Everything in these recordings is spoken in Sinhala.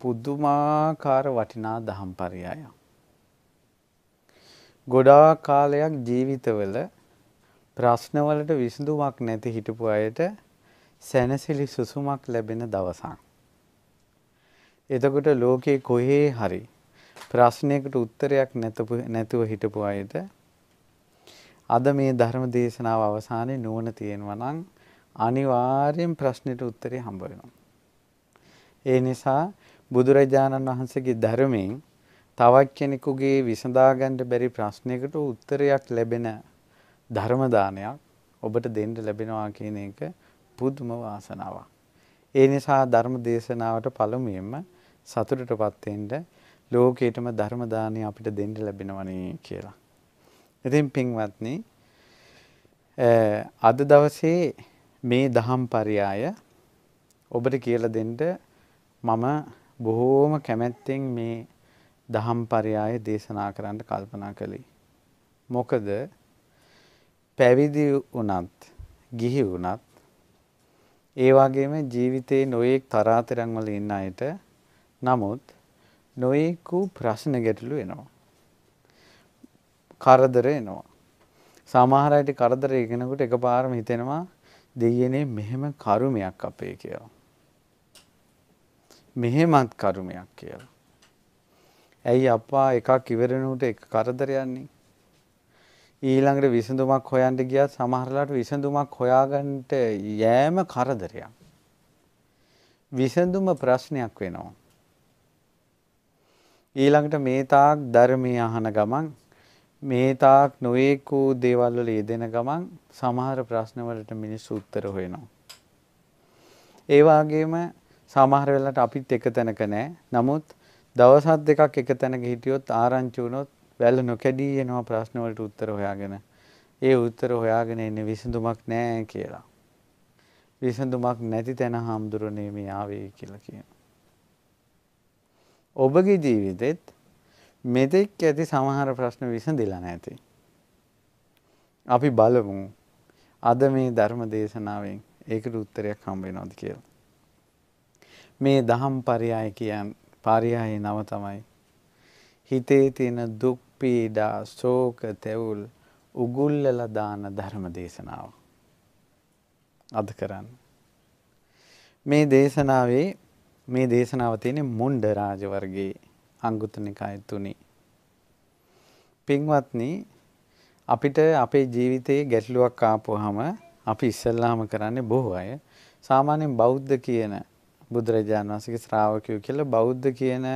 පුදුමාකාර වටිනා දහම් පරයයක්. ගොඩාක් කාලයක් ජීවිතවල ප්‍රශ්නවලට විසඳුමක් නැති හිටපු අයට සැනසිලි සුසුමක් ලැබෙන දවසක්. එතකොට ලෝකේ කොහේ හරි ප්‍රශ්නයකට උත්තරයක් නැතුව හිටපු අයට අද මේ ධර්ම දේශනාව අවසානයේ නුවණ තියෙනවා නම් අනිවාර්යෙන් ප්‍රශ්නෙට උත්තරේ හම්බ වෙනවා. ඒ නිසා බුදුරජාණන් වහන්සේගේ ධර්මයෙන් තවත් කෙනෙකුගේ විසඳා ගන්න බැරි ප්‍රශ්නයකට උත්තරයක් ලැබෙන ධර්ම දානයක් ඔබට දෙන්න ලැබෙනවා කියන එක පුදුම වාසනාවක්. ඒ නිසා ධර්ම දේශනාවට පළමුවෙන්ම සතුටටපත් වෙන්න ලෝකේටම ධර්ම දානය අපිට දෙන්න ලැබෙනවනේ කියලා. ඉතින් පින්වත්නි අද දවසේ මේ දහම් පරයය ඔබට කියලා දෙන්න මම බොහෝම කැමැත්තෙන් මේ දහම් පරයය දේශනා කරන්න කල්පනා කළේ. මොකද පැවිදි වුණත් ගිහි වුණත් ඒ වගේම ජීවිතේ නොයෙක් තරාතිරම් වල ඉන්න අයට නමුත් නොයෙක් වූ ප්‍රශ්න ගැටලු එනවා. කරදර එනවා. සමහර අයට කරදර ඉගෙනකොට එකපාරම හිතෙනවා දෙයියනේ මෙහෙම කරුමයක් අපේ කියලා. මෙහෙමත් කරුමයක් කියලා. ඇයි අප්පා එකක් ඉවරෙනුට එක කරදරයන්නේ. ඊළඟට විසඳුමක් හොයන්න ගියත් සමහරලාට විසඳුමක් හොයාගන්නට යෑම කරදරයක්. විසඳුම ප්‍රශ්නයක් වෙනවා. ඊළඟට මේ තාක් ධර්මය අහන ගමන් මේ තාක් නොයෙක් වූ දේවල් වල යෙදෙන ගමන් සමහර ප්‍රශ්න වලට මිනිස්සු උත්තර හොයනවා. ඒ වගේම සමහර වෙලාවට අපිත් එක තැනක නැහැ. නමුත් දවසක් දෙකක් එක තැනක හිටියොත් ආරංචි වුණොත් වැල්ල නොකැඩී එනවා ප්‍රශ්න වලට උත්තර හොයාගෙන. ඒ උත්තර හොයාගෙන ඉන්නේ විසඳුමක් නැහැ කියලා. විසඳුමක් නැති තැන හාමුදුරනේ මේ ආවේ කියලා කියනවා. ඔබගේ ජීවිතෙත් මෙතෙක් ඇති සමහර ප්‍රශ්න විසඳිලා නැති. අපි බලමු අද මේ ධර්ම දේශනාවෙන් ඒකට උත්තරයක් හම්බ වෙනවද කියලා. මේ දහම් පරයය කියන් පරයයේ නම තමයි හිතේ තියෙන දුක් පීඩා ශෝක තැවුල් උගුල්ලලා දාන ධර්ම දේශනාව. අද කරන්න. මේ දේශනාවේ මේ දේශනාව තියෙන මුණ්ඩ රාජ වර්ගයේ අංගුත්තර නිකාය තුනේ. පින්වත්නි අපිට අපේ ජීවිතයේ ගැටලුවක් ආපුවාම අපි ඉස්සල්ලාම කරන්නේ බොහෝ අය සාමාන්‍යයෙන් බෞද්ධ කියන බුදුරජාණන් වහන්සේගේ ශ්‍රාවකයෝ කියලා බෞද්ධ කියන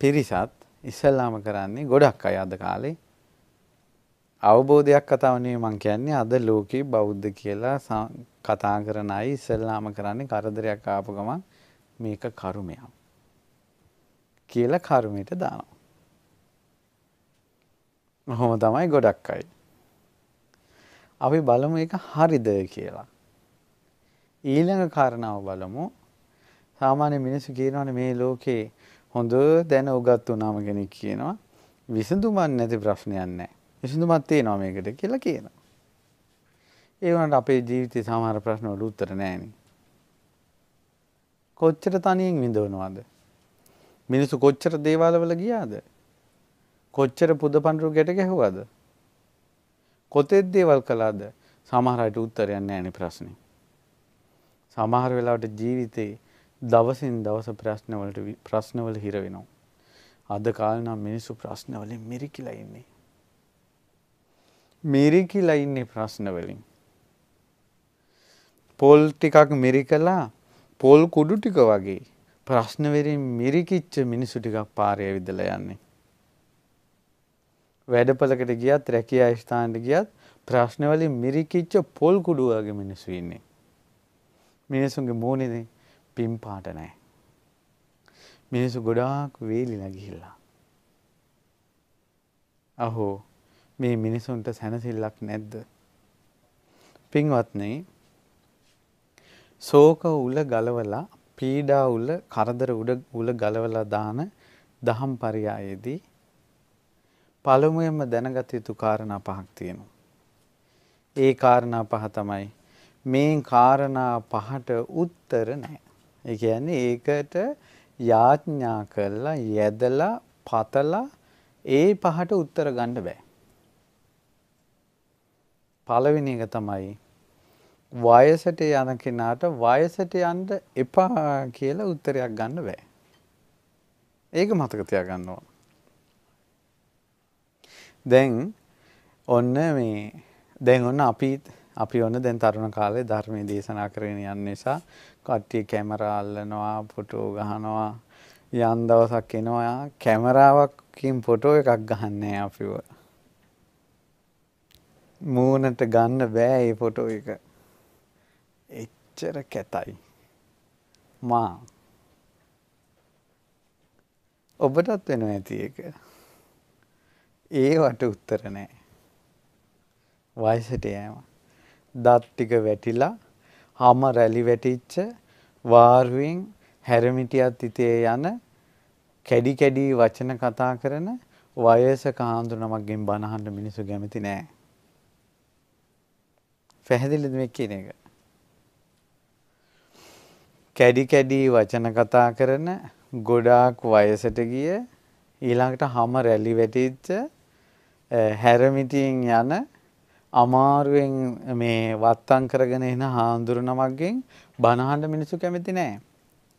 පිරිසත් ඉස්සල්ලාම කරන්නේ ගොඩක් අය අද කාලේ අවබෝධයක් කතාව නෙවෙයි මම කියන්නේ අද ලෝකේ බෞද්ධ කියලා කතා කරන අය ඉස්සල්ලාම කරන්නේ කරදරයක් ආපු ගමන් මේක කර්මයක් කියලා කර්මයට දානවා. ඔහොම තමයි ගොඩක් අය. අපි බලමු ඒක හරිද කියලා. ඊළඟ කාරණාව බලමු. සාමාන්‍ය මිනිස්සු කියනවානේ මේ ලෝකේ හොඳ දැන උගත් වුණාම කෙනෙක් කියනවා විසඳුමක් නැති ප්‍රශ්නයක් නැහැ. විසඳුමක් තියෙනවා මේකට කියලා කියනවා. ඒ වුණාට අපේ ජීවිතේ සමහර ප්‍රශ්න වල උත්තර නැහැනේ. කොච්චර තනියෙන් විඳවනවද? මිනිස්සු කොච්චර දේවාල වල ගියාද? කොච්චර පුද පඬුරු ගැට ගැහුවද? කොතෙක් දේවල් කළාද? සමහර අයට උත්තරයක් නැහැ ප්‍රශ්නේ. සමහර වෙලාවට ජීවිතේ දවසින් දවස ප්‍රශ්නවලට ප්‍රශ්නවල හිර වෙනවා. අද කාලේ නම් මිනිස්සු ප්‍රශ්න වලින් මිරිකිලා ඉන්නේ. මිරිකිලා ඉන්නේ ප්‍රශ්න වලින්. පොල් ටිකක් මිරිකලා පොල් කුඩු ටික වගේ ප්‍රශ්න වලින් මිරිකිච්ච මිනිස්සු ටිකක් පාරේ ඇවිදලා යන්නේ. වැඩපලකට ගියත් රැකියා ස්ථානට ගියත් ප්‍රශ්න වලින් මිරිකිච්ච පොල් කුඩු වගේ මිනිස්සු ඉන්නේ. මිනිසුන්ගේ මූණේ පින් පාට නැහැ. මිනිස්සු ගොඩාක් වේලිලා ගිහිල්ලා. අහෝ මේ මිනිසුන්ට සැනසෙල්ලක් නැද්ද? පින්වත්නි ශෝක උල ගලවලා පීඩා උල කරදර උඩ උල ගලවලා දාන දහම් පරයයේදී පළමුවෙන්ම දැනගත යුතු කාරණා පහක් තියෙනවා. ඒ කාරණා පහ තමයි මේ කාරණා පහට උත්තර නැහැ. ඒ කියන්නේ ඒකට යාඥා කරලා යැදලා පතලා ඒ පහට උත්තර ගන්න බෑ. පළවෙනි එක තමයි වයසට යන කෙනාට වයසට යන්න එපා කියලා උත්තරයක් ගන්න බෑ. ඒක මතක තියාගන්න ඕන. දැන් ඔන්න මේ දැන් ඔන්න අපි අපි ඔන්න දැන් තරුණ කාලේ ධර්මයේ දේශනා කරගෙන යන නිසා කට්ටිය කැමරා අල්ලනවා ෆොටෝ ගහනවා යන් දවසක් එනවා කැමරාවකින් ෆොටෝ එකක් ගහන්නේ අපිව. මූණට ගන්න බෑ මේ ෆොටෝ එක. එච්චර කැතයි. මා ඔබටත් වෙනවා ඇති එක. ඒවට උත්තර නෑ. වයසට යෑම. දත් ටික වැටිලා හම රැලි වැටිච්ච වාරුවෙන් හැරමිටියත් ඉතේ යන කැඩි කැඩි වචන කතා කරන වයසක හාමුදුරුවමක්ගෙන් බනහන්න මිනිස්සු කැමති නෑ. පැහැදිලිද මේ කියන එක? කැඩි කැඩි වචන කතා කරන ගොඩාක් වයසට ගිය ඊළඟට හම රැලි වැටිච්ච හැරමිටියෙන් යන අමාරුවෙන් මේ වත්තම් කරගෙන එන හාමුදුරු නමක්ගෙන් බනහන්න මිනිස්සු කැමති නෑ.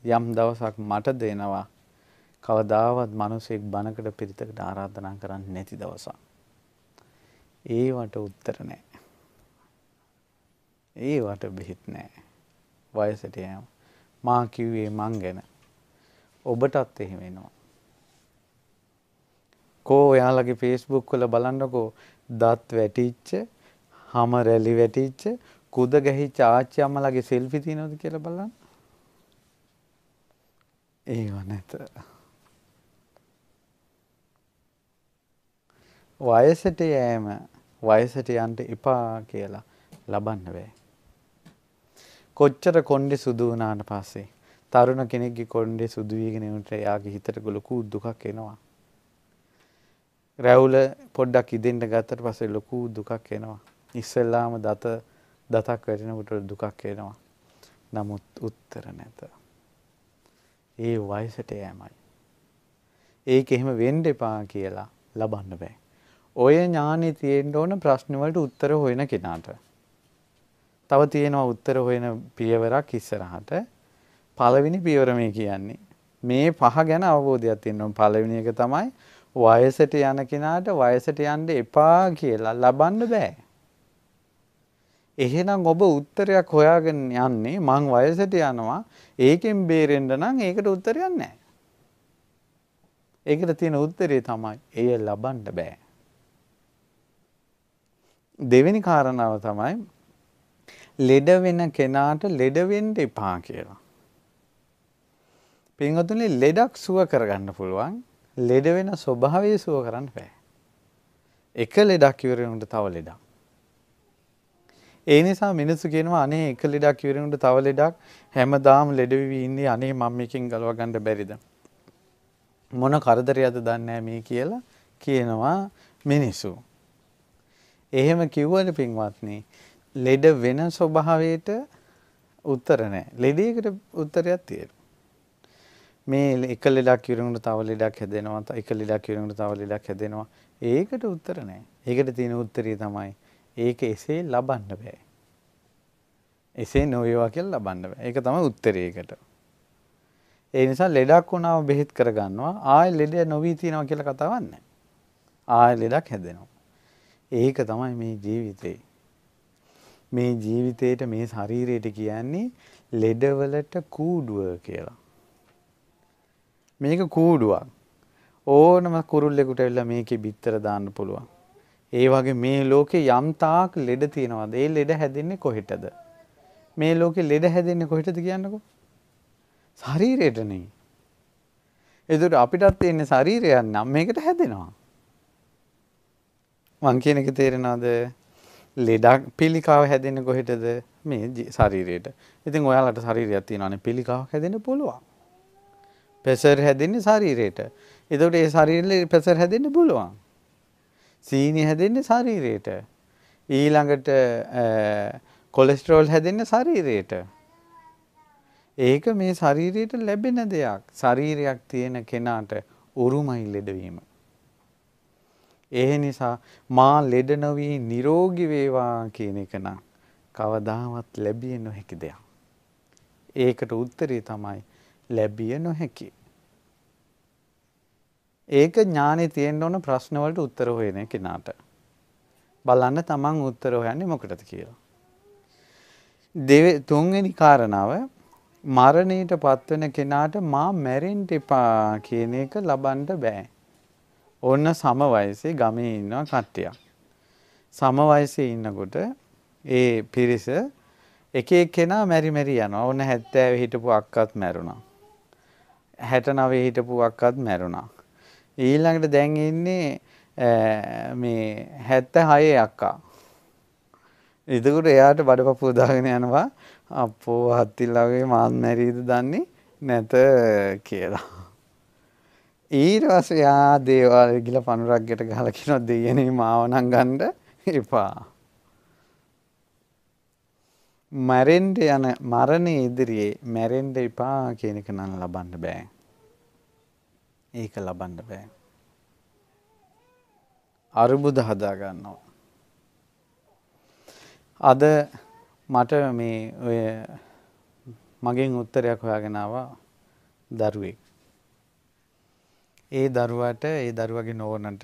යම් දවසක් මට දෙනවා කවදාවත් මිනිසෙක් බනකට පිරිතකට ආරාධනා කරන්නේ නැති දවසක්. ඒවට උත්තර නෑ. ඒවට බෙහෙත් නෑ. වයසට යෑම. මා කිව්වේ මං ගැන. ඔබටත් එහෙම වෙනවා. කෝ ඔයාලගේ ෆේස්බුක් වල බලන්නකෝ දත් වැටිච්ච, හම රැලි වැටිච්ච, කුද ගැහිච්ච ආච්චි අම්මලාගේ සෙල්ෆි තියෙනවද කියලා බලන්න. ඒව නැත. වයසට යෑම වයසට යන්න එපා කියලා ලබන්න බෑ. කොච්චර කොණ්ඩේ සුදු වුණාට පස්සේ තරුණ කෙනෙක්ගේ කොණ්ඩේ සුදු වීගෙන යනට එයාගේ හිතට ලොකු දුකක් එනවා. රැවුල පොඩ්ඩක් ඉදෙන්න ගත්තට පස්සේ ලොකු දුකක් එනවා. ඉස්සෙල්ලාම දත දතක් වැටෙනකොට දුකක් එනවා. නමුත් උත්තර නැත. ඒ වයසට යෑමයි. ඒක එහෙම වෙන්න එපා කියලා ලබන්න බෑ. ඔය ඥානෙ තියෙන්න ඕන ප්‍රශ්න වලට උත්තර හොයන කෙනාට. තව තියෙනවා උත්තර හොයන පියවරක් ඉස්සරහට. පළවෙනි පියවර මේ කියන්නේ. මේ පහ ගැන අවබෝධයක් තියෙන්න ඕන. පළවෙනි එක තමයි වයසට යන කෙනාට වයසට යන්න එපා කියලා ලබන්න බෑ. එහෙනම් ඔබ උත්තරයක් හොයාගෙන යන්නේ මං වයසට යනවා ඒකෙන් බේරෙන්න නම් ඒකට උත්තරයක් නැහැ. ඒකට තියෙන උත්තරේ තමයි එය ලබන්න බෑ. දෙවෙනි කාරණාව තමයි ලෙඩ වෙන කෙනාට ලෙඩ වෙන්න එපා කියලා. පින්වතුනි ලෙඩක් සුව කරගන්න පුළුවන්. ලෙඩ වෙන ස්වභාවය සුව කරන්න බෑ. එක ලෙඩක් ඉවරෙනුට තව ලෙඩක්. ඒ නිසා මිනිස්සු කියනවා අනේ එක ලෙඩක් ඉවරෙනුට තව ලෙඩක් හැමදාම ලෙඩ වෙවි ඉන්නේ අනේ මම මේකෙන් ගලව ගන්න බැරිද? මොන කරදරයක්ද දන්නේ මේ කියලා කියනවා මිනිස්සු. එහෙම කිව්වද පින්වත්නි ලෙඩ වෙන ස්වභාවයට උත්තර නැහැ. ලෙඩේකට උත්තරයක් තියෙනවා. මේ එක ලෙඩක් ඉවරුනොත් තව ලෙඩක් හැදෙනවා. එක ලෙඩක් ඉවරුනොත් තව ලෙඩක් හැදෙනවා. ඒකට උත්තර නැහැ. ඒකට තියෙන උත්තරය තමයි ඒක එසේ ලබන්න බෑ. එසේ නොවේවා කියලා ලබන්න බෑ. ඒක තමයි උත්තරය ඒකට. ඒ නිසා ලෙඩක් වුණාම බෙහෙත් කරගන්නවා. ආයෙ ලෙඩ නොවී තියනවා කියලා කතාවක් නැහැ. ආයෙ ලෙඩක් හැදෙනවා. ඒක තමයි මේ ජීවිතේ. මේ ජීවිතේට මේ ශරීරයට කියන්නේ ලෙඩවලට කූඩුව කියලා. මේක කූඩුවක්. ඕනම කුරුල්ලෙකුට ඇවිල්ලා මේකේ බිත්තර දාන්න පුළුවන්. ඒ වගේ මේ ලෝකේ යම් තාක් ලෙඩ තියෙනවාද? ඒ ලෙඩ හැදෙන්නේ කොහෙටද? මේ ලෝකේ ලෙඩ හැදෙන්නේ කොහෙටද කියන්නකෝ? ශරීරයට නෙයි. ඒකට අපිටත් තියෙන ශරීරයක් නම් මේකට හැදෙනවා. මං කියන එක තේරෙනවද? ලෙඩක් පිළිකාව හැදෙන්නේ කොහෙටද මේ ශරීරයට. ඉතින් ඔයාලට ශරීරයක් තියෙනවානේ පිළිකාවක් හැදෙන්න පුළුවන්. ප්‍රෙෂර් හැදෙන්නේ ශරීරයට. එතකොට ඒ ශරීරෙ ප්‍රෙෂර් හැදෙන්න පුළුවන්. සීනි හැදෙන්නේ ශරීරයට. ඊළඟට කොලෙස්ටරෝල් හැදෙන්නේ ශරීරයට. ඒක මේ ශරීරයට ලැබෙන දෙයක්. ශරීරයක් තියෙන කෙනාට උරුමයි ලෙඩවීම. ඒ නිසා මා ලෙඩ නොවී නිරෝගී වේවා කියන එක නම් කවදාවත් ලැබිය නොහැකි දෙයක්. ඒකට උත්තරේ තමයි ලැබිය නොහැකි. ඒක ඥානෙ තියෙන්න ඕන ප්‍රශ්න වලට උත්තර හොයන කෙනාට. බලන්න තමන් උත්තර හොයන්නේ මොකටද කියලා. දෙව තුන්වෙනි කාරණාව මරණයට පත්වෙන කෙනාට මා මැරෙන්න එපා කියන එක ලබන්න බෑ. ඔන්න සම වයසේ ගමේ ඉන්නවා කට්ටියක්. සම වයසේ ඉන්නකොට ඒ පිරිස එක එක්කෙනා මැරි මැරි යනවා. ඔන්න 70 හිටපු අක්කත් මැරුණා. 69 හිටපු අක්කත් මැරුණා. ඊළඟට දැන් ඉන්නේ මේ 76 අක්කා. එතකොට එයාට බඩපපුව දාගෙන යනවා අපෝ හත්තිල්ලාගේ මාත් මැරීද දන්නේ නැත කියලා. ඊට පස්සේ යා දේවාල ගිල පනුරක් ගැට ගහලා කියනවා දෙයනේ මාව නම් ගන්න එපා. මැරෙන්න යන මරණය ඉදිරියේ මැරෙන්න එපා කියන එක නම් ලබන්න බෑ. ඒක ලබන්න බෑ. අරුබුද හදා ගන්නවා. අද මට මේ ඔය මගෙන් උත්තරයක් හොයාගෙන ආවා දරුවෙක්. ඒ දරුවට ඒ දරුවගේ නෝනට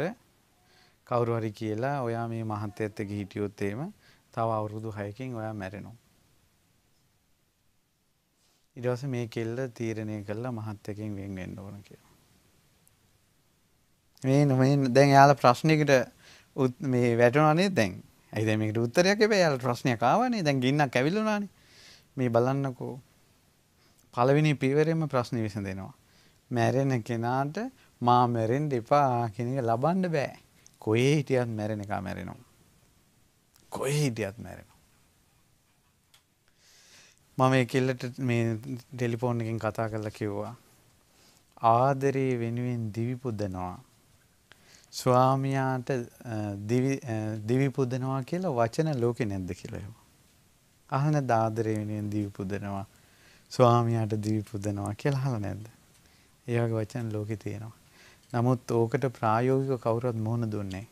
කවුරු හරි කියලා ඔයා මේ මහත්තයත් එක්ක හිටියොත් එහෙම තව අවුරුදු 6කින් ඔයා මැරෙනවා. ඊට පස්සේ මේ කෙල්ල තීරණය කළා මහත්තයකින් වෙන් වෙන්න ඕන කියලා. මේ මේ දැන් යාළ ප්‍රශ්නයකට මේ වැටුණා නේද දැන්? ඇයි දැන් මේකට උත්තරයක් එපා යාළ ප්‍රශ්නයක් ආවනේ. දැන් ගින්නක් ඇවිල්ුණානේ. මේ බලන්නකෝ. පළවෙනි පියවරෙම ප්‍රශ්න විසඳෙනවා. මැරෙන කෙනාට මා මැරෙන්න එපා කියන එක ලබන්න බෑ. කොහේ හිටියත් මැරෙන එක මැරෙනවා. කොහේ හිටියත් මැරෙනවා. මම මේ කෙල්ලට මේ ටෙලිෆෝන් එකෙන් කතා කරලා කිව්වා ආදරේ වෙනුවෙන් දිවි පුදනවා ස්වාමියාට දිවි පුදනවා කියලා වචන ලෝකෙ නැද්ද කියලා ඒවා. අහන දාදරේ වෙනුවෙන් දිවි පුදනවා ස්වාමියාට දිවි පුදනවා කියලා අහලා නැද්ද? ඒ වගේ වචන ලෝකෙ තියෙනවා. නමුත් ඕකට ප්‍රායෝගිකව කවුරුවත් මුහුණ දුන්නේ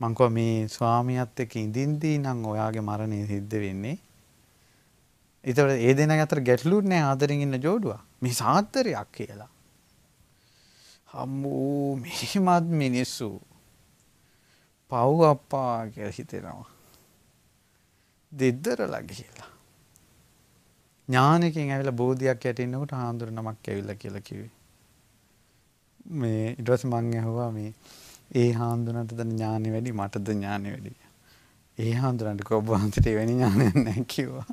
මං කිව්වා මේ ස්වාමියාත් එක්ක ඉඳින්දී නම් ඔයාගේ මරණය සිද්ධ වෙන්නේ. ඒතකොට ඒ දෙනා අතර ගැටලුත් නෑ ආදරෙන් ඉන්න ජෝඩුවා. මේ සාත්තරයක් කියලා. හම්බූ මෙහිමත් මිනිස්සු පව් අප්පා කියලා හිතෙනවා. දෙද්දරලා ගිහිලා. ඥානකින් ඇවිල්ලා බෝධියක් යටින්නකොට හාමුදුර නමක් ඇවිල්ලා කියලා කිව්වේ. මේ ඊට පස්සේ මං ඇහුවා මේ ඒ හාමුදුරන්ටද ඥානෙ වැඩි මටද ඥානෙ වැඩි. ඒ හාමුදුරන්ට කොබ වහන්සේට එවැනි ඥානයක් නැහැ කිව්වා.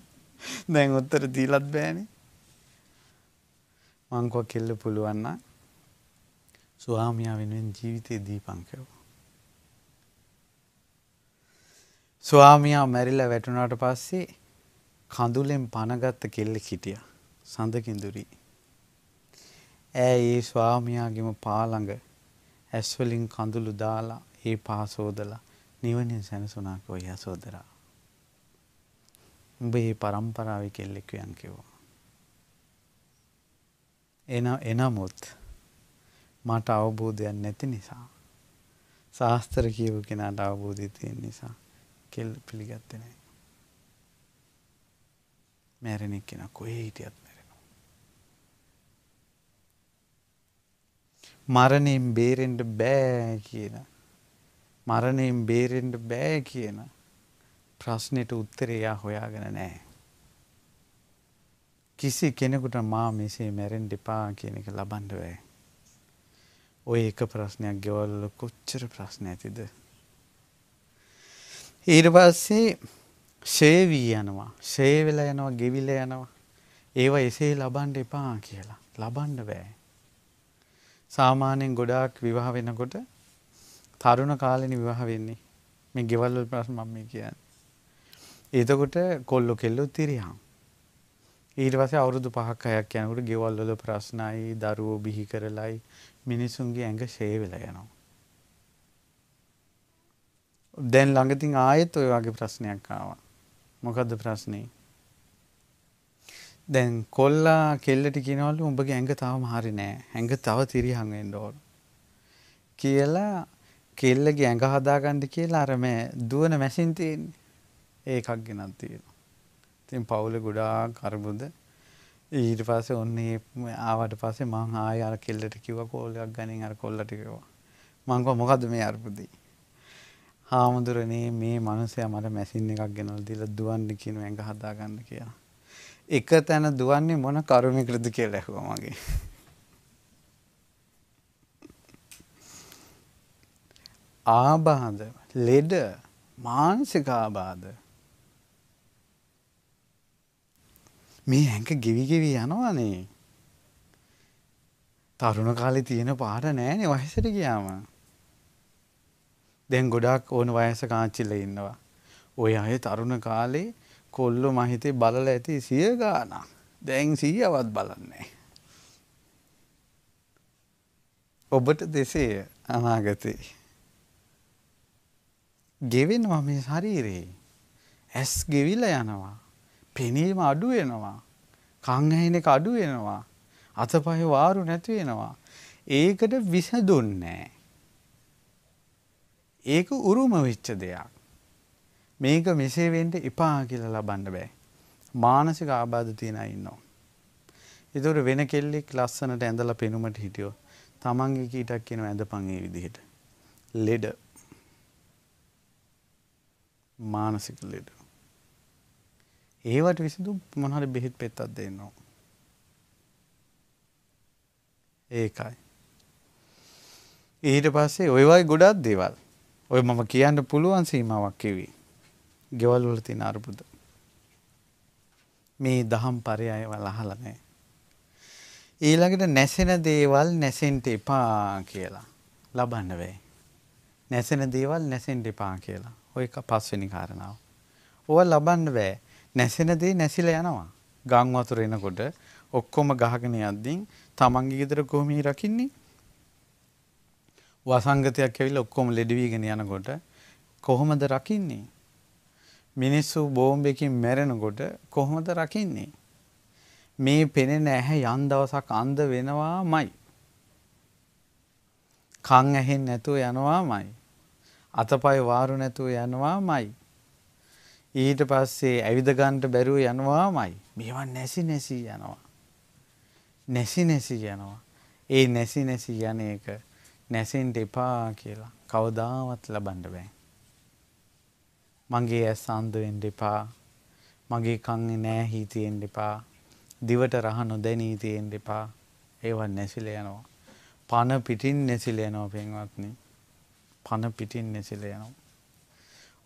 දැන් උත්තර දීලත් බෑනේ. මං කෝ කෙල්ල පුළුවන් නම් ස්වාමියා වෙනුවෙන් ජීවිතේ දීපන් කිව්වා. ස්වාමියා මැරිලා වැටුණාට පස්සේ කඳුලෙන් පනගත්ත කෙල්ලෙක් හිටියා. සඳකින්දුරි. ඈ ඒ ස්වාමියාගේම පාළඟ ඇස් වලින් කඳුළු දාලා ඒ පහ සෝදලා නිවනින් සැනසුණා කොයි සෝදරා. උඹ මේ પરම්පරාවේ කෙල්ලෙක් වියන් කිව්වා. එන එනමුත් මට අවබෝධයක් නැති නිසා ශාස්ත්‍ර කියව කෙනාට අවබෝධය තියෙන නිසා කෙල් පිළිගත්තේ නැහැ. මැරෙන කෙනා කොහේ හිටියත් මැරෙනවා. මරණයෙන් බේරෙන්න බෑ කියන මරණයෙන් බේරෙන්න බෑ කියන ප්‍රශ්නෙට උත්තරේ යා හොයාගෙන නැහැ. කිසි කෙනෙකුට මා මෙසේ මැරෙන්න එපා කියන එක ලබන්න බෑ. ඔය එක ප්‍රශ්නයක් ගෙවල්ල කොච්චර ප්‍රශ්න ඇතිද. ඊට පස්සේ ශේවී යනවා ශේවෙල යනවා ගෙවිල යනවා ඒවා එසේ ලබන්ඩ එපා කියලා ලබන්ඩ බෑ. සාමාන්‍යයෙන් ගොඩාක් විවාහ වෙනකොට තරුණ කාලෙන විවාහ වෙන්නේ මේ ගෙවල්වල් ප්‍රශ්න මම කියන්න. එතකොට කොල්ලො කෙල්ලො තිරියම්. ඊට පස්සේ අවුරුදු පහක් හයක් යනකොට ගෙවල් වල ප්‍රශ්නයි දරුවෝ බිහි කරලයි මිනිසුන්ගේ ඇඟ ෂේ වෙලා යනවා. දැන් ළඟතින් ආයෙත් ඔය වගේ ප්‍රශ්නයක් ආවා. මොකද්ද ප්‍රශ්නේ? දැන් කොල්ලා කෙල්ලට කියනවලු උඹගේ ඇඟ තාම හරි නෑ. ඇඟ තව තිරියන් වෙන්න ඕන. කියලා කෙල්ලගේ ඇඟ හදාගන්න කියලා අර මේ දුවන මැෂින් තියෙන්නේ. ඒකක් ගෙනත් තියෙනවා. ඉතින් පවුලේ ගොඩාක් අරුබුද ඊට පස්සේ ඔන්න ආවට පස්සේ මං ආයෙ අර කෙල්ලට කිව්වා කෝල් එකක් ගනින් අර කොල්ලට කිව්වා. මං කිව්වා මොකද්ද මේ අරුබුදේ? හාමුදුරනේ මේ මිනිස්සයා මට මැෂින් එකක් ගෙනල්ලා දීලා දුවන්න කියන ඇඟ හදාගන්න කියලා. එක තැන දුවන්නේ මොන කරුණයකටද කියලා ඇහුවා මගේ. ආබාධ ලෙඩ මානසික ආබාධ මේ ඇඟ ගෙවි ගෙවි යනවානේ. තරුණ කාලේ තියෙන පාට නෑනේ වයසට ගියාම. දැන් ගොඩාක් ඕන වයස කාංචිලා ඉන්නවා. ඔය අය තරුණ කාලේ කොල්ලෝ මහිතේ බලලා ඇති සිය ගානක් දැන් සීයවත් බලන්නේ. ඔබට දෙසේ අනාගතේ. ගෙවෙනවා මේ ශරීරේ. ඇස් ගෙවිලා යනවා. පෙනීම අඩු වෙනවා. කන් ඇහෙන එක අඩු වෙනවා. අතපය වාරු නැති වෙනවා. ඒකට විසඳුන්නේ ඒක උරුම වෙච්ච දෙයක්. මේක මෙසේ වෙන්න එපා කියලා ලබන්න බෑ. මානසික ආබාධ තියෙන අය ඉන්නවා. ඒතකොට වෙන කෙල්ලෙක් ලස්සනට ඇඳලා පෙනුමට හිටියෝ තමන්ගේ කීටක් කියන ඇඳපන් ඒ විදිහට. ලෙඩ මානසික ලෙඩ. ඒවට විසිදු මොනහරි බෙහෙත් පෙත්තක් දෙන්නවා. ඒකයි. ඊට පස්සේ ඔය වගේ ගොඩක් දේවල්. ඔය මම කියන්න පුළුවන් සීමාවක් කිව්වේ. ගෙවල් වල තියෙන අරුබුද. මේ දහම් පරයයවල් අහලා නැහැ. ඊළඟට නැසෙන දේවල් නැසෙන්න එපා කියලා ලබන්න බෑ. නැසෙන දේවල් නැසෙන්න එපා කියලා. ඔය පස්වෙනි කාරණාව. ඕව ලබන්න බෑ. නැසෙන දේ නැසිලා යනවා. ගම් වතුර එනකොට ඔක්කොම ගහගෙන යද්දී තමන්ගේ ගෙදර කොහොම රකින්නේ? වසංගතයක් ඇවිල්ලා ඔක්කොම ලෙඩ වීගෙන යනකොට කොහොමද රකින්නේ? මිනිස්සු බෝම්බයකින් මැරෙනකොට කොහොමද රකින්නේ? මේ පෙනෙන ඇහැ යන් දවසක් අන්ධ වෙනවාමයි. කන් ඇහෙන්නේ නැතුව යනවාමයි. අතපය වාරු නැතුව යනවාමයි. ඊට පස්සේ ඇවිද ගන්නට බැරුව යනවාමයි. මේවා නැසි නැසි යනවා. නැසි නැසි යනවා. ඒ නැසි නැසි යන එක නැසෙන්ට එපා කියලා කවදාවත් ලබන්න බෑ. මගේ ඇස් අන්ධ වෙන්න එපා. මගේ කන් නෑ හී තියෙන්න එපා. දිවට රහ නොදැනී තියෙන්න එපා. ඒවා නැසිලා යනවා. පන පිටින් නැසිලා යනවා පින්වත්නි. පන පිටින් නැසිල යනවා.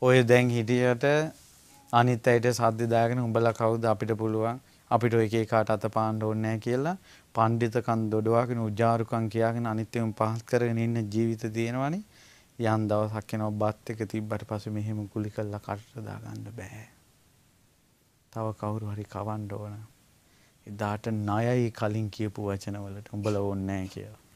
ඔය දැන් හිටියට අනිත් අයට සද්ද දාගෙන උඹලා කවුද අපිට පුළුවන් අපිට ඔය එක එකාට අත පාන්න ඕනේ නැහැ කියලා පඬිතකම් දොඩවාගෙන උජාරුකම් කියාගෙන අනිත් ඒවා පහත් කරගෙන ඉන්න ජීවිත තියෙනවනේ යම් දවසක් එනවා බත් එක තිබ්බට පස්සේ මෙහෙම කුලි කළා කටට දාගන්න බෑ. තව කවුරු හරි කවන්න ඕන. එදාට ණයයි කලින් කියපු වචනවලට උඹලා ඕනේ නැහැ කියලා.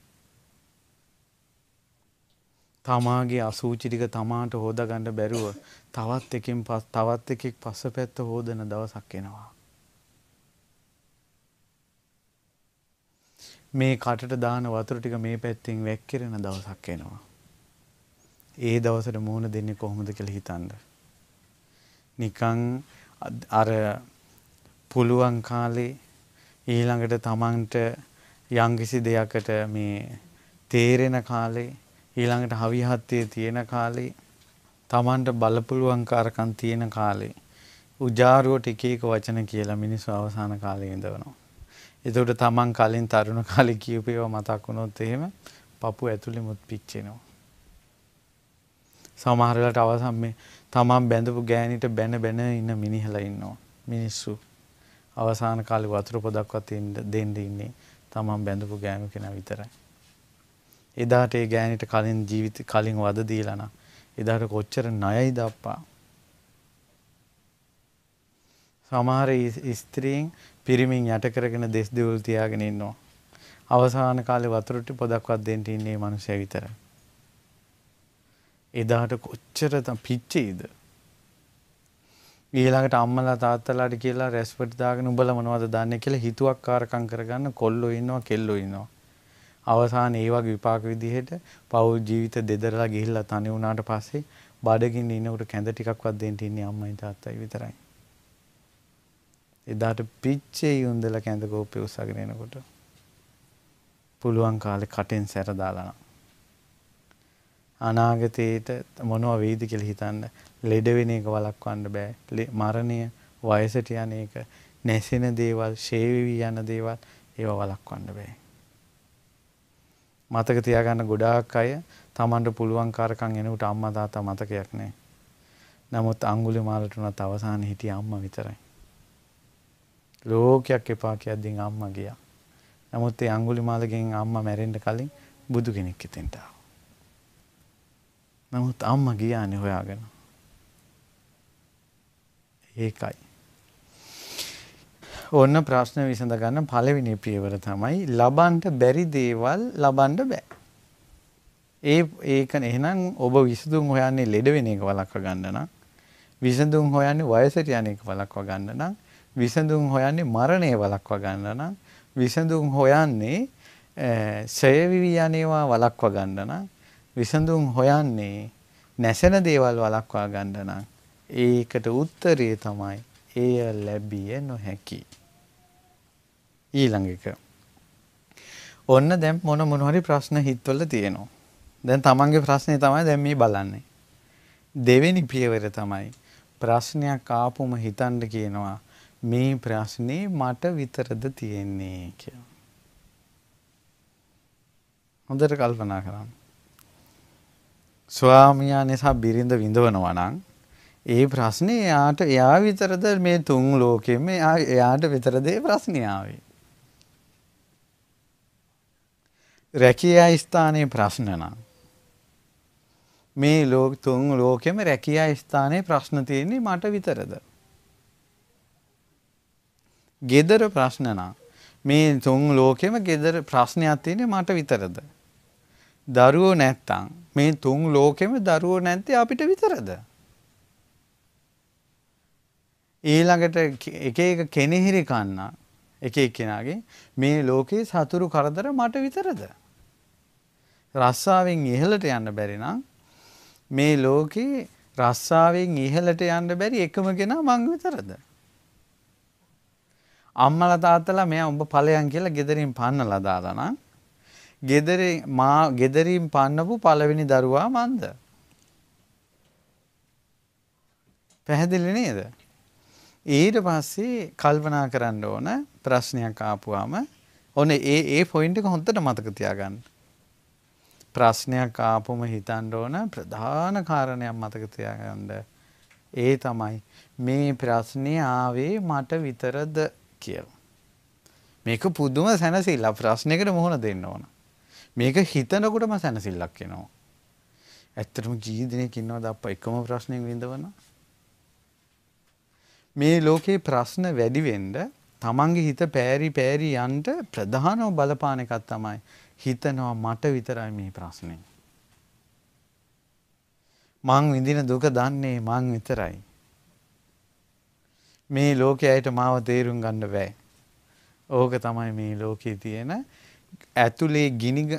තමාගේ අසූචි ටික තමාට හොදගන්න බැරුව තවත් එකෙන් පස් තවත් එකෙක් පස්සපැත්ත හොදන දවසක් එනවා. මේ කටට දාන වතුර ටික මේ පැත්තෙන් වැක්කිරෙන දවසක් එනවා. ඒ දවසට මූණ දෙන්නේ කොහොමද කියලා හිතන්න. නිකන් අර පුළුවන් කාලේ ඊළඟට තමන්ට යම්කිසි දෙයකට මේ තේරෙන කාලේ ඊළඟට හවිහත්තේ තියෙන කාලේ තමන්ට බලපුළුවන්කාරකම් තියෙන කාලේ උජාරුවට එක එක වචන කියලා මිනිස්සු අවසාන කාලේ ඉඳවනවා. එතකොට තමන් කලින් තරුණ කාලේ කියපු ඒවා මතක් වුණොත් එහෙම පපු ඇතුළෙමුත් පිච්චෙනවා. සමහර වෙලාවට අවසන් මේ තමන් බැඳපු ගෑණිට බැන බැන ඉන්න මිනිහලා ඉන්නවා. මිනිස්සු අවසාන කාලේ වතුර පොදක්වත් දෙන්න ඉන්නේ තමන් බැඳපු ගෑනු කෙනා විතරයි. එදාට ඒ ගෑනිට කලින් ජීවිත කලින් වද දීලා නම් එදාට කොච්චර ණයයිද අප්පා. සමහර ස්ත්‍රීන් පිරිමින් යට කරගෙන දෙස් දෙවුල් තියාගෙන ඉන්නවා. අවසාන කාලේ වතුරට පොදක්වත් දෙන්න ඉන්නේ මිනිස්සයා විතරයි එදාට කොච්චර පිච්චෙයිද ඊළඟට අම්මලා තාත්තලාට කියලා රැස්පට් දාගෙන උඹලා මොනවද දන්නේ කියලා හිතුවක්කාරකම් කරගන්න කොල්ලෝ ඉන්නවා කෙල්ලෝ ඉන්නවා. අවසාන ඒ වගේ විපාක විදිහට පෞල් ජීවිත දෙදරලා ගිහිල්ලා තනි වුණාට පස්සේ බඩගින්න ඉන්නකොට කැඳ ටිකක්වත් දෙන්න ඉන්නේ අම්මයි තාත්තයි විතරයි. එදාට පිච්චේ යුන්දලා කැඳ කෝප්පේ උස්සගෙන එනකොට පුළුවන් කාලේ කටෙන් සැර දාලා නම් අනාගතේට මොනවා වෙයිද කියලා හිතන්න ලෙඩ වෙන එක වළක්වන්න බෑ. මරණය, වයසට යන එක, නැසෙන දේවල්, ෂේවිවි යන දේවල් ඒවා වළක්වන්න බෑ. මතක තියාගන්න ගොඩාක් අය Tamanට පුළුවන් කාරකම් එනකොට අම්මා තාත්තා මතකයක් නැහැ. නමුත් අඟුලිමාලට උනත් අවසානයේ හිටිය අම්මා විතරයි. ලෝකයක් එපා කියද්දී අම්මා ගියා. නමුත් ඒ අඟුලිමාලගෙන් අම්මා මැරෙන්න කලින් බුදු කෙනෙක් එතෙන්ට ආවා. නමුත් අම්මා ගියානේ හොයාගෙන. ඒකයි. ඔන්න ප්‍රශ්න විසඳ ගන්න පළවෙනි පියවර තමයි ලබන්න බැරි දේවල් ලබන්න බෑ. ඒ ඒක එහෙනම් ඔබ විසඳුම් හොයන්නේ ලෙඩ වෙන එක වළක්ව ගන්න නම් විසඳුම් හොයන්නේ වයසට යන එක වළක්ව ගන්න නම් විසඳුම් හොයන්නේ මරණය වළක්ව ගන්න නම් විසඳුම් හොයන්නේ ඡය විවි යන්නේවා වළක්ව ගන්න නම් විසඳුම් හොයන්නේ නැසෙන දේවල් වළක්වා ගන්න නම් ඒකට උත්තරය තමයි එය ලැබිය නොහැකි. ඊළඟ එක. ඔන්න දැන් මොන මොන හරි ප්‍රශ්න හිතවල තියෙනවා. දැන් තමන්ගේ ප්‍රශ්නේ තමයි දැන් මේ බලන්නේ. දෙවෙනි පියවර තමයි ප්‍රශ්නයක් ආපුම හිතන්න කියනවා මේ ප්‍රශ්නේ මට විතරද තියෙන්නේ කියලා. හොඳට කල්පනා කරන්න. ස්වාමියා නිසා බිරිඳ විඳවනවා නම් ඒ ප්‍රශ්නේ එයාට එයා විතරද මේ තුන් ලෝකෙම එයාට විතරද ඒ ප්‍රශ්නේ ආවේ. රැකියා ස්ථානයේ ප්‍රශ්න නම් මේ ලෝක තුන් ලෝකෙම රැකියා ස්ථානයේ ප්‍රශ්න තියෙන්නේ මට විතරද? gedara ප්‍රශ්න නම් මේ තුන් ලෝකෙම gedara ප්‍රශ්නයක් තියෙන්නේ මට විතරද? දරුවෝ නැත්තම් මේ තුන් ලෝකෙම දරුවෝ නැත්තේ අපිට විතරද? ඊළඟට එක එක කෙනෙහිරි කන්න එක එක්කෙනාගේ මේ ලෝකේ සතුරු කරදර මට විතරද? රස්සාවෙන් ඉහළට යන්න බැරි නම් මේ ලෝකේ රස්සාවෙන් ඉහළට යන්න බැරි එකම කෙනා මං විතරද? අම්මලා තාත්තලා මෙයා උඹ ඵලයන් කියලා ගෙදරින් පන්නලා දාලා නම් ගෙදරින් මා ගෙදරින් පන්නපු පළවෙනි දරුවා මන්ද? පැහැදිලි නේද? ඊට පස්සේ කල්පනා කරන්න ඕන ප්‍රශ්නයක් ආපුවාම ඔන්න ඒ ඒ පොයින්ට් එක හොඳට මතක තියාගන්න. ප්‍රශ්නයක් ආපුම හිතන්න ඕන ප්‍රධාන කාරණයක් මතක තියාගන්න. ඒ තමයි මේ ප්‍රශ්නේ ආවේ මට විතරද කියලා. මේක පුදුම සැනසෙල්ල ප්‍රශ්නයකට මුහුණ දෙන්න ඕන. මේක හිතනකොටම සැනසෙල්ලක් එනවා. ඇත්තටම කී දෙනෙක් ඉන්නවද අප්පා එකම ප්‍රශ්නයක් විඳවනවා? මේ ලෝකේ ප්‍රශ්න වැඩි වෙන්න තමන්ගේ හිත පෑරි පෑරි යන්න ප්‍රධානම බලපාන එකක් තමයි හිතනවා මට විතරයි මේ ප්‍රශ්නේ. මං විඳින දුක දන්නේ මං විතරයි. මේ ලෝකයට මාව තේරුම් ගන්න බෑ. ඕක තමයි මේ ලෝකේ තියෙන ඇතුලේ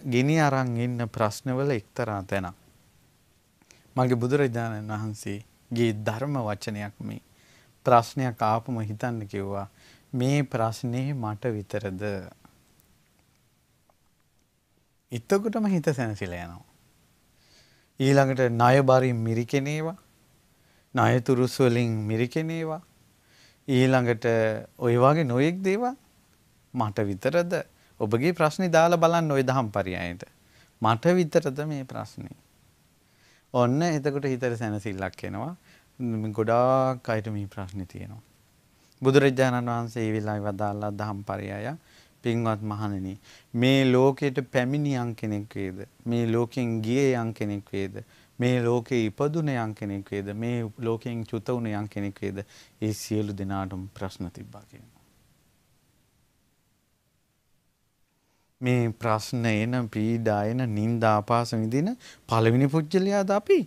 ගිනි අරන් ඉන්න ප්‍රශ්නවල එක්තරා තැනක්. මගේ බුදුරජාණන් වහන්සේගේ ධර්ම වචනයක් මේ ප්‍රශ්නයක් ආපුම හිතන්න කිව්වා මේ ප්‍රශ්නේ මට විතරද එතකොටම හිත සැනසීලා යනවා ඊළඟට ණය බරින් මිරිකෙනේවා ණය තුරුස් වලින් මිරිකෙනේවා ඊළඟට ওই වගේ නොයෙක් දේවල් මට විතරද ඔබගේ ප්‍රශ්නේ දාලා බලන්න ওই දහම් පරයයට මට විතරද මේ ප්‍රශ්නේ ඔන්න එතකොට හිතට සැනසෙල්ලක් එනවා ගොඩාක් අයට මේ ප්‍රශ්නේ තියෙනවා. බුදුරජාණන් වහන්සේ ඒ වෙලාවේ වදාළා දහම් පරයය පින්වත් මහණෙනි මේ ලෝකයට පැමිණි යම් කෙනෙක් වේද? මේ ලෝකෙන් ගියේ යම් කෙනෙක් වේද? මේ ලෝකේ ඉපදුන යම් කෙනෙක් වේද? මේ ලෝකෙන් චුත වුණ යම් කෙනෙක් වේද? ඒ සියලු දෙනාටම ප්‍රශ්න තිබ්බා කියනවා. මේ ප්‍රශ්න එන පීඩා එන නිന്ദා ආපාස විඳින පළවෙනි පුජ්‍යලයාද අපි?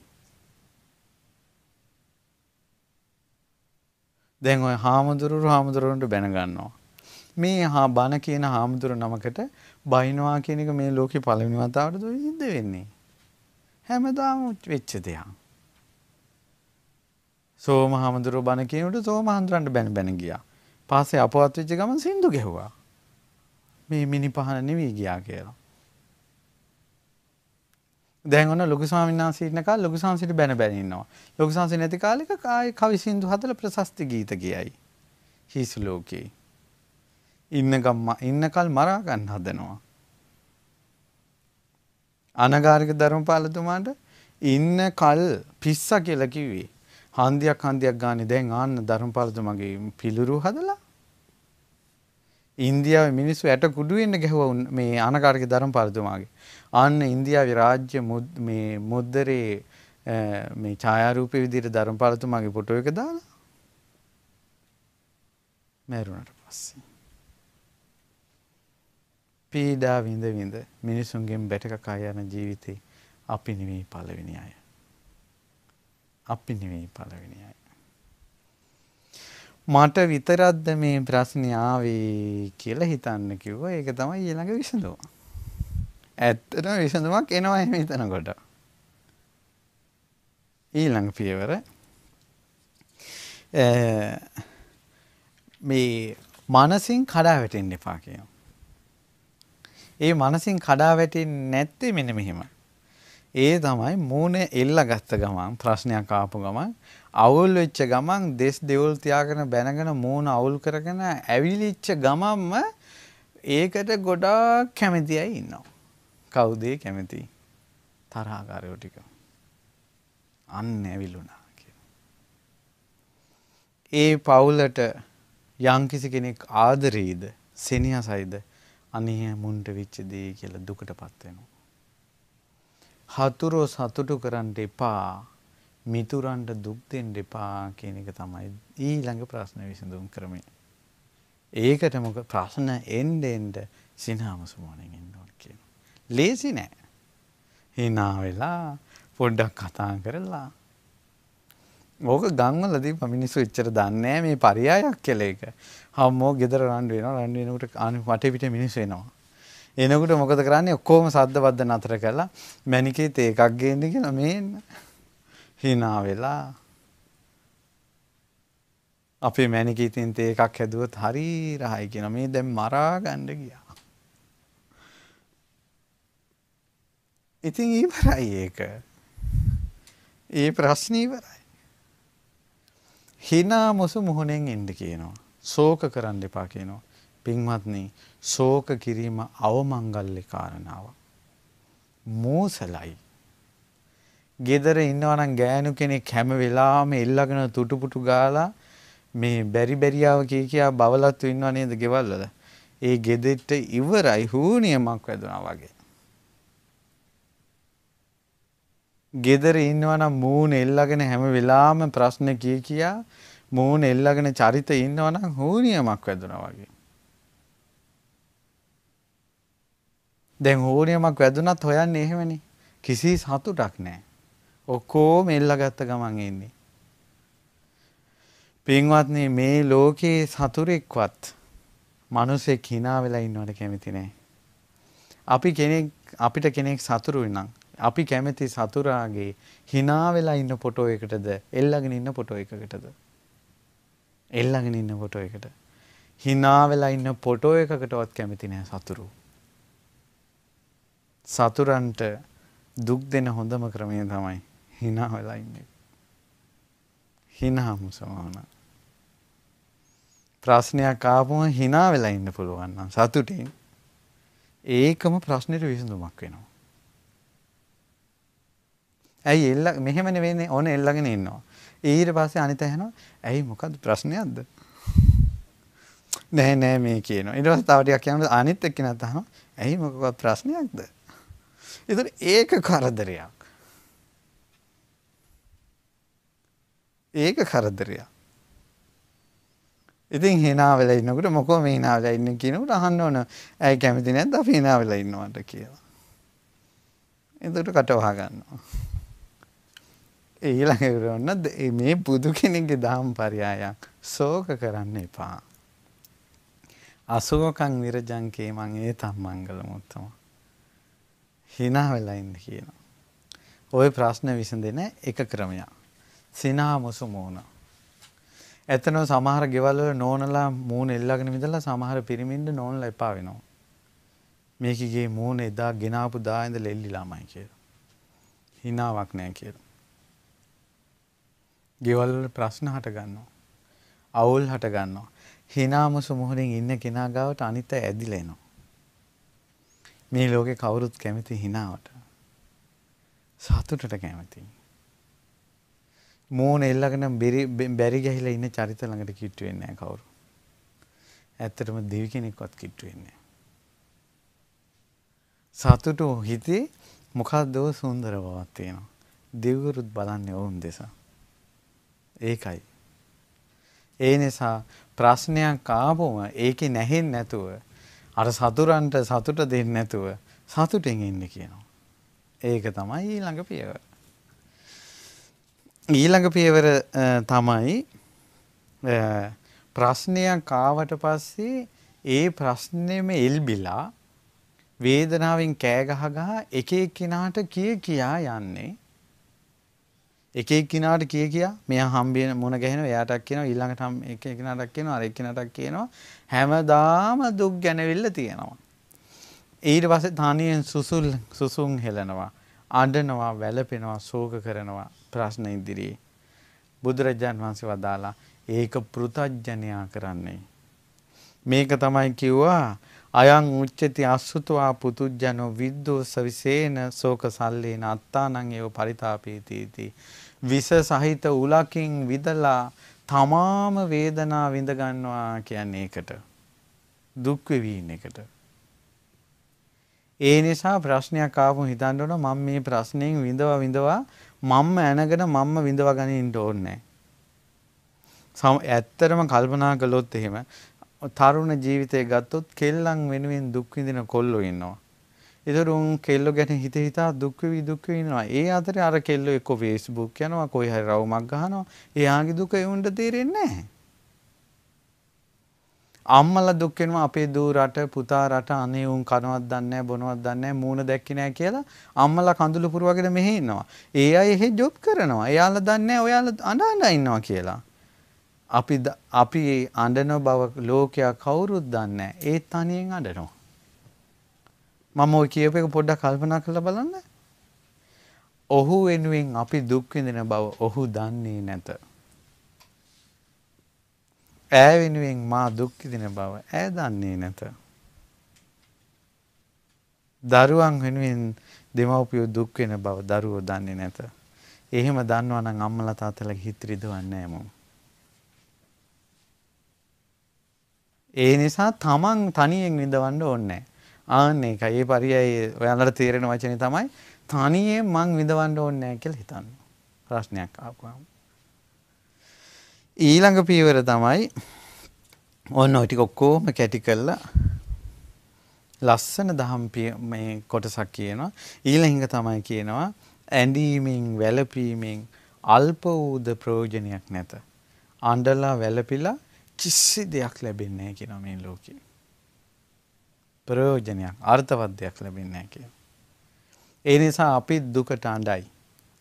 දැන් ඔය හාමුදුරුවෝ හාමුදුරුවන්ට බැන ගන්නවා. මේ හා බණ කියන හාමුදුරු නමකට බයිනවා කියන එක මේ ලෝකේ පළවෙනි වතාවට සිද්ධ වෙන්නේ. හැමදාම වෙච්ච දෙයක්. සෝම හාමුදුරුවෝ බණ කියනකොට සෝම හාමුදුරන්ට බැන බැන ගියා. පස්සේ අපවත් වෙච්ච ගමන් සින්දු ගැහුවා. මේ මිනි පහන නෙවෙයි ගියා කියලා. දැන් ඔන්න ලොකු ස්වාමීන් වහන්සේ ඉන්න කාලේ ලොකු ස්වාමීන්ට බැන බැන ඉන්නවා. ලොකු ස්වාමීන් නැති කාලෙක කායි කවි සින්දු හදලා ප්‍රශස්ති ගීත කියයි. හිස් ලෝකේ. ඉන්න ගම්ම ඉන්නකල් මරා ගන්න හදනවා. අනගාരിക ධර්මපාලතුමාට ඉන්න කල් පිස්සා කියලා කිව්වේ. හන්දියක් හන්දියක් ගානේ දැන් ආන්න ධර්මපාලතුමාගේ පිළිරු හදලා ඉන්දියාවේ මිනිස්සු ඇට කුඩු වෙන්න ගැහුවා මේ අනකාරික ධර්මපාලතුමාගේ. අන්න ඉන්දියාවේ රාජ්‍ය මේ මුද්දරේ මේ ඡායාරූපේ විදිහට ධර්මපාලතුමාගේ ෆොටෝ එක දාලා මැරුණට පස්සේ පීඩා විඳ විඳ මිනිසුන්ගෙන් බැටක කය යන ජීවිතේ අපි නෙවෙයි පළවෙනි අය. අපි නෙවෙයි පළවෙනි අය. මට විතරක්ද මේ ප්‍රශ්නේ ආවේ කියලා හිතන්න කිව්වා. ඒක තමයි ඊළඟ විසඳුම. ඇත්තටම විසඳුමක් එනවා එහෙම හිතනකොට. ඊළඟ පියවර මේ මනසින් කඩා වැටෙන්න එපා කියනවා. ඒ මනසින් කඩා වැටෙන්නේ නැත්තේ මෙන්න මෙහෙම. ඒ තමයි මූණේ එල්ල ගත්ත ගමන් ප්‍රශ්නයක් ආපු ගමන් අවුල් වෙච්ච ගමන් දෙස් දෙවුල් තියාගෙන බැනගෙන මූණ අවුල් කරගෙන ඇවිලිච්ච ගමන්ම ඒකට ගොඩාක් කැමති අය ඉන්නවා. කවුද කැමති? තරහකාරයෝ ටික. අන්න ඇවිලුණා ඒ පවුලට යම්කිසි කෙනෙක් ආදරේද සෙනෙහසයිද අනේ මුන්ට වෙච්ච දේ කියලා දුකටපත් වෙනවා. හතුරෝ සතුටු කරන්න එපා. මිතුරන්ට දුක් දෙන්න එපා කියන එක තමයි ඊළඟ ප්‍රශ්න විසඳුම් ක්‍රමය. ඒකට මොක ප්‍රශ්න එන්න එන්න සිනහමසුමෝණෙන් එන්න ඕන කියන. ලේසි නෑ. hina වෙලා පොඩ්ඩක් කතා කරලා ඕක ගංවලදී මිනිස්සු එච්චර දන්නේ මේ පරයයක් කියලා එක. හම්මෝ ගෙදර රණ්ඩු වෙනවා රණ්ඩු වෙනකොට අනි වටේ පිට මිනිස්සු එනවා. එනකොට මොකද කරන්නේ ඔක්කොම සද්ද වද්ද නතර කරලා මැනිකේ තේ එකක් ගේන්න කියලා මේන්න hina වෙලා අපේ මැනිකේ තියෙන තේ එකක් හැදුවොත් හරි රහයි කියන මේ දැන් මරා ගන්න ගියා. ඉතින් ඉවරයි ඒක. ඒ ප්‍රශ්නේ ඉවරයි. hina මුසු මුහුණෙන් එන්න කියනවා. ශෝක කරන්න එපා කියනවා. පින්වත්නි ශෝක කිරීම අවමංගල්‍ය කාරණාවක්. මෝසලයි. ගෙදර ඉන්නවනම් ගෑනු කෙනෙක් හැම වෙලාවම එල්ලගෙන තුටුපුටු ගාලා මේ බැරි බැරියාව කිය කියා බවලත්තු ඉන්නව නේද ගෙවල් වල. ඒ ගෙදෙට්ට ඉවරයි හූනියමක් වැදුනා වගේ. ගෙදර ඉන්නවනම් මූණ එල්ලගෙන හැම වෙලාවම ප්‍රශ්න කිය කියා මූණ එල්ලගෙන චරිත ඉන්නවනම් හූනියමක් වැදුනා වගේ. දැන් හෝනියමක් වැදුනත් හොයන්නේ එහෙමනේ. කිසි සතුටක් නැහැ. ඔක්කොම එල්ලගත්ත ගමන් එන්නේ. පින්වත්නි මේ ලෝකේ සතුරෙක්වත් මිනිසෙක් hina වෙලා ඉන්නවට කැමති නැහැ. අපි කෙනෙක් අපිට කෙනෙක් සතුරු වෙනම් අපි කැමති සතුරාගේ hina වෙලා ඉන්න ෆොටෝ එකටද එල්ලගෙන ඉන්න ෆොටෝ එකකටද එල්ලගෙන ඉන්න ෆොටෝ එකට hina වෙලා ඉන්න ෆොටෝ එකකටවත් කැමති නෑ සතුරු සතුරන්ට දුක් දෙන හොඳම ක්‍රමය තමයි hina වෙලා ඉන්නේ. hina මුසමාන. ප්‍රශ්නයක් ආවම hina වෙලා ඉන්න පුළුවන් නම් සතුටින් ඒකම ප්‍රශ්නෙට විසඳුමක් වෙනවා. ඇයි එල්ල මෙහෙම නෙවෙන්නේ ඕන එල්ලගෙන ඉන්නවා. ඊට පස්සේ අනිත ඇහෙනවා ඇයි මොකද්ද ප්‍රශ්නයක්ද? නෑ නෑ මේ කියනවා. ඊට පස්සේ තව ටිකක් යනකොට අනිත් එක්කෙනාත් අහනවා ඇයි මොකක්වත් ප්‍රශ්නයක්ද? එතකොට ඒක කරදරයක්. ඒක කරදරයක්. ඉතින් hina වෙලා ඉන්නකොට මොකෝ මේ hina වෙලා ඉන්නේ කියනකොට අහන්න ඕන ඇයි කැමති නැද්ද අපි hina වෙලා ඉන්නවට කියලා. එතකොට කට වහ ගන්නවා. ඊළඟ ඔන්න මේ බුදු කෙනෙක්ගේ දහම් පරයායක් ශෝක කරන්න එපා. අසෝකං විරජංකේ මං ඒ තම් මංගල මුත්තම. හිනා වෙලා ඉන්න කියනවා. ওই ප්‍රශ්න විසඳෙන එක ක්‍රමයක්. සිනා මුසු මූණ. එතන සමහර ගෙවල් වල නෝනලා මූණ එල්ලගෙන ඉඳලා සමහර පිරිමින්ද නෝනලා එපා වෙනවා. මේකගේ මූණ එදා ගෙනාපු දා ඉඳලා එල්ලිලාමයි කියලා. හිනාවක් නැහැ කියලා. ගෙවල් වල ප්‍රශ්න හට ගන්නවා. අවුල් හට ගන්නවා. හිනාමුසු මුහුණින් ඉන්න කෙනා ගාවට අනිත් අය ඇදිලා එනවා. මේ ලෝකේ කවුරුත් කැමති හිනාවට. සතුටට කැමති. මූණ එල්ලගෙන බැරි ගහිලා ඉන්න චරිත ළඟට කිට්ටු වෙන්නේ නැහැ කවුරු. ඇත්තටම දෙවි කෙනෙක්වත් කිට්ටු වෙන්නේ නැහැ. සතුටු හිතේ මොකක්ද සුන්දර බවක් තියෙනවා. දෙවිවරුත් බලන්නේ වුන් දෙස. ඒකයි. ඒ නිසා ප්‍රශ්නයක් ආවම ඒකේ නැහෙන්නේ නැතුව අර සතුරන්ට සතුට දෙන්නේ නැතුව සතුටෙන් ඉන්න කියනවා. ඒක තමයි ඊළඟ පියවර. ඊළඟ පියවර තමයි ප්‍රශ්නයක් ආවට පස්සේ ඒ ප්‍රශ්නේම එල්බිලා වේදනාවෙන් කෑ ගහ ගහ එක එක්කිනාට කිය කියා යන්නේ එක එක්කිනාට කිය කියා මෙයා හම්බෙන මොන ගැහෙනවා එයාටක් කියනවා ඊළඟට හම් එක එක්කිනාටක් කියනවා අර එක්කිනාටක් කියනවා හැමදාම දුක් ගැනවිල්ල තියෙනවා. ඊට පස්සේ තනියෙන් සුසුල් සුසුම් හෙලනවා අඬනවා වැළපෙනවා ශෝක කරනවා ප්‍රශ්න ඉදිරියේ. බුදුරජාන් වහන්සේ වදාලා ඒක පෘතජ්ජනයා කරන්නේ. මේක තමයි කිව්වා අයං උච්චති අස්සුතවා පුතුජ්ජනෝ විද්දෝ සවිසේන ශෝක සල්ලේන අත්තානං ඒව පරිතාපීති විස සහිත උලකින් විදලා තමාම වේදනා විඳ ගන්නවා කියන්නේ ඒකට. දුක් වෙවි එකට. ඒ නිසා ප්‍රශ්නයක් ආවම හිතන්න ඕන මම මේ ප්‍රශ්නෙන් විඳවා විඳවා මම්ම ඇනගෙන මම්ම විඳවා ගනින්න ඕනේ. සම ඇත්තටම කල්පනා කළොත් එහෙම තරුණ ජීවිතය ගත්තොත් කෙල්ලන් වෙනුවෙන් දුක් විඳින කොල්ලෝ ඉන්නවා. ඒතර උන් කෙල්ලෝ ගැන හිත හිතා දුක් වෙවි දුක් වෙනවා. ඒ අතරේ අර කෙල්ලෝ එක්ක Facebook යනවා, කොයි හරි රවුමක් ගහනවා. එයාගේ දුක ඒ උන්ට තේරෙන්නේ නැහැ. අම්මලා දුක් වෙනවා අපේ දූ රට පුතා රට අනේ උන් කනවත් දන්නේ නැහැ බොනවත් දන්නේ නැහැ මූණ දැක්කේ නැහැ කියලා අම්මලා කඳුළු පුරවගෙන මෙහෙ ඉන්නවා. ඒ අය එහෙ ජොබ් කරනවා. එයාලා දන්නේ නැහැ ඔයාලා අඬ අඬ ඉන්නවා කියලා. අපි අපි අඬන බව ලෝකයා කවුරුත් දන්නේ නැහැ. ඒ තනියෙන් අඬනවා. මම ওই කියප එක පොඩ්ඩක් කල්පනා කරලා බලන්න. ඔහු වෙනුවෙන් අපි දුක් විඳින බව ඔහු දන්නේ නැත. ඈ වෙනුවෙන් මා දුක් විඳින බව ඈ දන්නේ නැත. දරුවන් වෙනුවෙන් දෙමව්පියෝ දුක් වෙන බව දරුවෝ දන්නේ නැත. එහෙම දන්නවා නම් අම්මලා තාත්තලා හිත රිදවන්නේ නැහැ මොම්. ඒ නිසා තමන් තනියෙන් විඳවන්න ඕනේ නැහැ. ආන්න ඒකයි. ඒ පරියයි ඔයාලට තේරෙන වචනේ තමයි තනියෙන් මං විඳවන්න ඕනේ නැහැ කියලා හිතන්න. ප්‍රශ්නයක් ආපුවාම. ඊළඟ පියවර තමයි ඔන්න ඔය ටික ඔක්කොම කැටි කරලා ලස්සන දහම් මේ කොටසක් කියනවා. ඊළඟ තමයි කියනවා ඇඳීමෙන් වැළපීමෙන් අල්ප වූද ප්‍රයෝජනයක් නැත. අඬලා වැළපිලා කිසි දෙයක් ලැබෙන්නේ නැහැ කියනවා මේ ලෝකේ. ප්‍රයෝජනයක් අර්ථවත් දෙයක් ලැබෙන්නේ නැහැ කියලා. ඒ නිසා අපි දුකට අඬයි.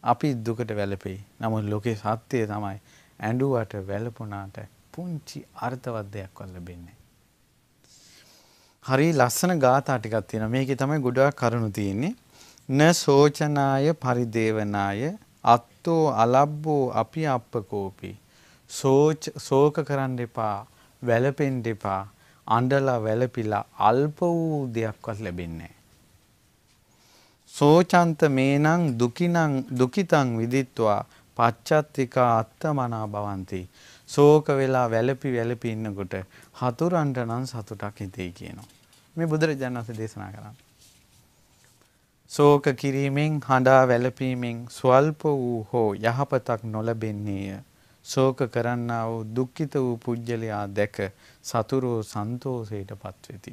අපි දුකට වැළපෙයි. නමුත් ලෝකේ සත්‍යය තමයි ඇඬුවට වැළපුණාට පුංචි අර්ථවත් දෙයක්වත් ලැබෙන්නේ හරි ලස්සන ගාථා ටිකක් තියෙනවා. මේකේ තමයි ගොඩාක් කරුණු තියෙන්නේ. න සෝචනාය පරිදේවනාය අත්තෝ අලබ්බෝ අපි අප්පකෝපි. සෝච ශෝක කරන්න එපා. වැළපෙන්න එපා. අඬලා වැළපිලා අල්ප වූ දෙයක්වත් ලැබෙන්නේ සෝචන්ත මේනං දුකිනං දුකිතං විදිත්වා පච්චත්තිකා අත්තමනා භවಂತಿ. ශෝක වෙලා වැළපි වැළපි ඉන්නකොට හතුරන්ට නම් සතුටක් හිතේ කියනවා. මේ බුදුරජාණන් වහන්සේ දේශනා කරන්නේ. ශෝක කිරීමෙන් හඬා වැළපීමෙන් ස්වල්ප වූ හෝ යහපතක් නොලැබෙන්නේය. ශෝක කරන්නා වූ දුක්ඛිත වූ පුජ්‍යලයා දැක සතුරෝ සන්තෝෂයට පත්වෙති.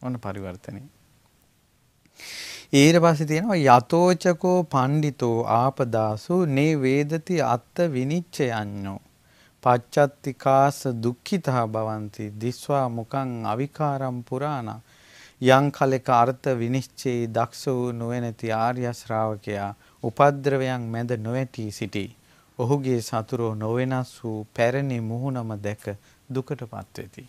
ඔන්න පරිවර්තනය. ඊට පස්සේ තියෙනවා යතෝචකෝ පණ්ඩිතෝ ආපදාසු නේ වේදති අත්ත විනිච්ඡයඤ්ඤෝ පච්චත්තිකාස දුක්ඛිතා භවಂತಿ දිස්වා මුකං අවිකාරම් පුරාණ යං කලක අර්ථ විනිශ්චේ දක්ෂ වූ නොවැනති ආර්ය ශ්‍රාවකයා උපද්ද්‍රවයන් මැද නොවැටී සිටී ඔහුගේ සතුරෝ නොවෙනස් වූ පැරණි මුහුණම දැක දුකටපත් වෙති.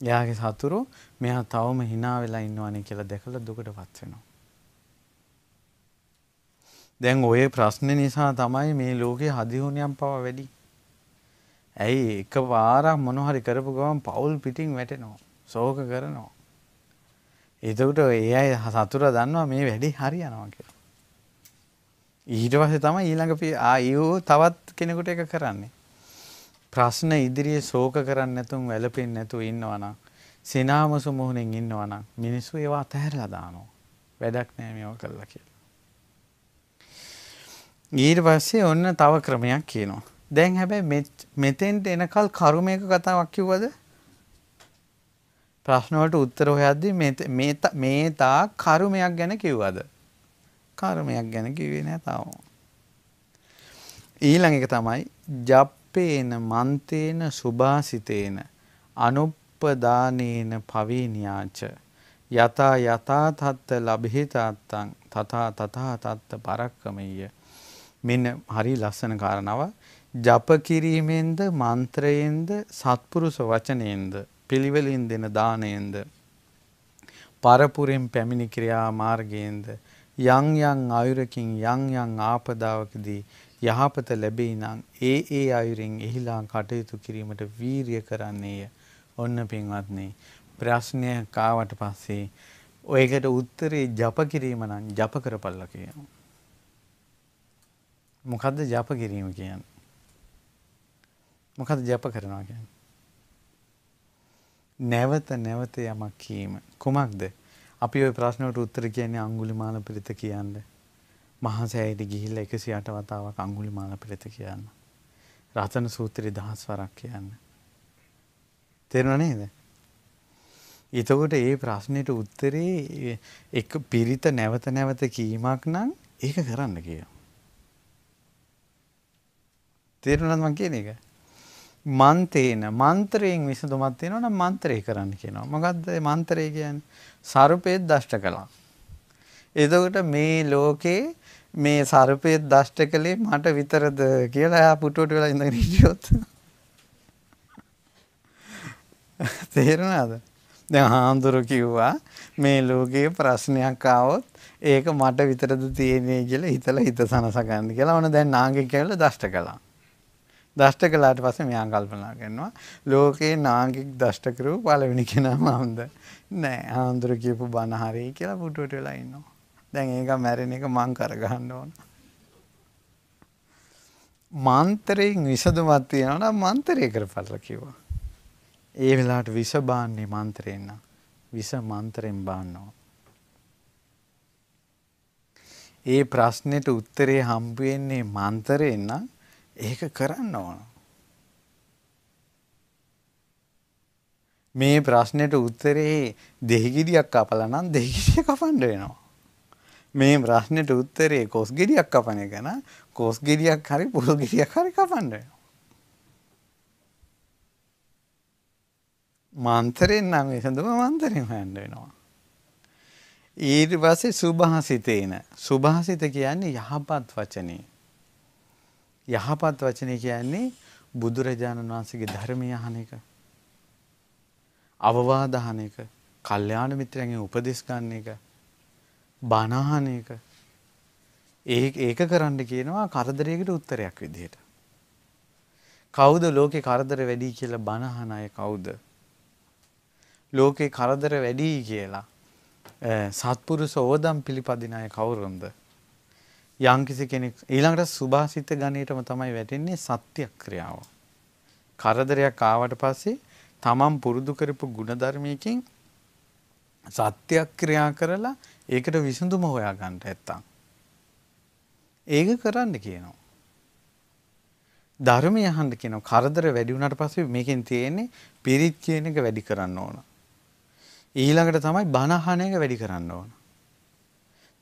එයාගේ සතුරෝ මෙයා තවම hina වෙලා ඉන්නවනේ කියලා දැකලා දුකටපත් වෙනවා. දැන් ওই ප්‍රශ්නේ නිසා තමයි මේ ලෝකේ හදිහුණියම් පව වැඩි. ඇයි එක පාරක් මොන හරි කරපු ගමන් පවුල් පිටින් වැටෙනවා. ශෝක කරනවා. එතකොට ඒ අය සතුර දන්නවා මේ වැඩේ හරියනවා කියලා. ඊට පස්සේ තමයි ඊළඟ ආයෝ තවත් කෙනෙකුට එක කරන්නේ. ප්‍රශ්න ඉදිරියේ ශෝක කරන්නේ නැතුන් වැළපෙන්නේ නැතුව ඉන්නවා නම් සිනාමසු මොහොනෙන් ඉන්නවා නම් මිනිස්සු ඒවා අතහැරලා දානවා. වැඩක් නෑ මේවා කළා කියලා. ඊට පස්සේ ඔන්න තව ක්‍රමයක් කියනවා. දැන් හැබැයි මෙතෙන්ට එනකල් කරුමයක කතාවක් කිව්වද? ප්‍රශ්න වලට උත්තර හොයද්දී මේ මේ තා කරුමයක් ගැන කිව්වද? කර්මයක් ගැන කිව්වේ නෑ තාම. ඊළඟ එක තමයි ජප්පේන මන්තේන සුභාසිතේන අනුප්පදානේන පවීනියාච යතා යතා තත්ත ලබහිතාත්තං තථා තථා තත්ත පරක්කමෙය්‍ය මෙන්න හරි ලස්සන කාරණාව ජප කිරීමෙන්ද මන්ත්‍රයෙන්ද සත්පුරුෂ වචනයෙන්ද පිළිවෙලින් දෙන දාණයෙන්ද පරපුරෙන් පැමිණි ක්‍රියා මාර්ගයෙන්ද යම් යම් ආයුරකින් යම් යම් ආපදාවකදී යහපත ලැබෙයි නම් ඒ ඒ ආයුරින් එහිලා කටයුතු කිරීමට වීරිය කරන්නේය. ඔන්න පින්වත්නි ප්‍රශ්නය කාවට පස්සේ ඔයකට උත්තරේ ජප කිරීම නම් ජප කරපල්ලා කියනවා. මොකද්ද ජප කිරීම කියන්නේ? මොකද්ද ජප කරනවා කියන්නේ? නැවත නැවත යමක් කීම. කුමක්ද? අපි ওই ප්‍රශ්නවලට උත්තර කියන්නේ අඟුලිමාල පිරිත කියන්න. මහා සෑයට ගිහිල්ලා 108 වතාවක් අඟුලිමාල පිරිත කියන්න. රතන සූත්‍රය දහස් වරක් කියන්න. තේරුණා නේද? එතකොට ඒ ප්‍රශ්නෙට උත්තරේ එක පිරිත නැවත නැවත කීමක් නම් ඒක කරන්න කියනවා. තේරුණාද මං කියන එක? මන්තේන මන්ත්‍රයෙන් විසඳුමක් තියෙනවා නම් මන්ත්‍රය කරන්න කියනවා. මොකද්ද මන්ත්‍රය කියන්නේ? සර්පයෙක් දෂ්ට කළා. එතකොට මේ ලෝකේ මේ සර්පයෙක් දෂ්ට කළේ මට විතරද කියලා එයා පුටුවට වෙලා ඉඳගෙන හිටියොත් තේරුණාද? දැන් හාමුදුරු කිව්වා මේ ලෝකේ ප්‍රශ්නයක් ආවොත් ඒක මට විතරද තියෙන්නේ කියලා හිතලා හිත සනස ගන්න කියලා. ඕන දැන් නාගෙක් කියලා දෂ්ට කළා. දෂ්ට කළාට පස්සේ මෙයා කල්පනා කරනවා ලෝකේ නාගෙක් දෂ්ට කරපු පළවෙනි කෙනා මමද නෑ ආන්දර කියපු බණ හරි කියලා පුටුවට වෙලා ඉන්නවා. දැන් ඒක මැරෙන එක මං කරගන්න ඕන. මන්ත්‍රයෙන් විසඳුමක් තියෙනවා නම් මන්ත්‍රය කරපළා කිව්වා. ඒ වෙලාවට විස බාන්නේ මන්ත්‍රයෙන් නම් විස මන්ත්‍රයෙන් බාන්නවා. ඒ ප්‍රශ්නෙට උත්තරේ හම්බ වෙන්නේ මන්ත්‍රයෙන් නම් ඒක කරන්න ඕන. මේ ප්‍රශ්නෙට උත්තරේ දෙහිගිරියක් කපලා නම් දෙහිගිරිය කපන්න වෙනවා. මේ ප්‍රශ්නෙට උත්තරේ කොස් ගෙඩියක් කපන එක නම් කොස් ගෙඩියක් හරි පොල් ගෙඩියක් හරි කපන්න වෙනවා. මන්තරෙන් නම් විසඳුම මන්තරෙන් හොයන්න වෙනවා. ඊට පස්සේ සුභාසිතේන සුභාසිත කියන්නේ යහපත් වචනේ. යහපත් වචනේ කියන්නේ බුදුරජාණන් වහන්සේගේ ධර්මය අහන එක. අවවාද අහන එක, කල්යාණ මිත්‍රයන්ගෙන් උපදෙස් ගන්න එක, බණ අහන එක. ඒක ඒක කරන්න කියනවා කරදරයකට උත්තරයක් විදිහට. කවුද ලෝකේ කරදර වැඩි කියලා බණ අහන අය කවුද? ලෝකේ කරදර වැඩි කියලා සත්පුරුෂ ඕදම් පිළිපදින අය කවුරුන්ද? යම්කිසි කෙනෙක් ඊළඟට සුභාසිත ගණයටම තමයි වැටෙන්නේ සත්‍යක්‍රියාව. කරදරයක් ආවට පස්සේ තමන් පුරුදු කරපු ಗುಣධර්මයකින් සත්‍යක්‍රියා කරලා ඒකට විසඳුම හොයාගන්න නැත්තම්. ඒක කරන්න කියනවා. ධර්මය අහන්න කියනවා. කරදර වැඩි වුණාට පස්සේ මේකෙන් තියෙන්නේ පිරිත් කියන එක වැඩි කරන්න ඕන. ඊළඟට තමයි බණ අහන එක වැඩි කරන්න ඕන.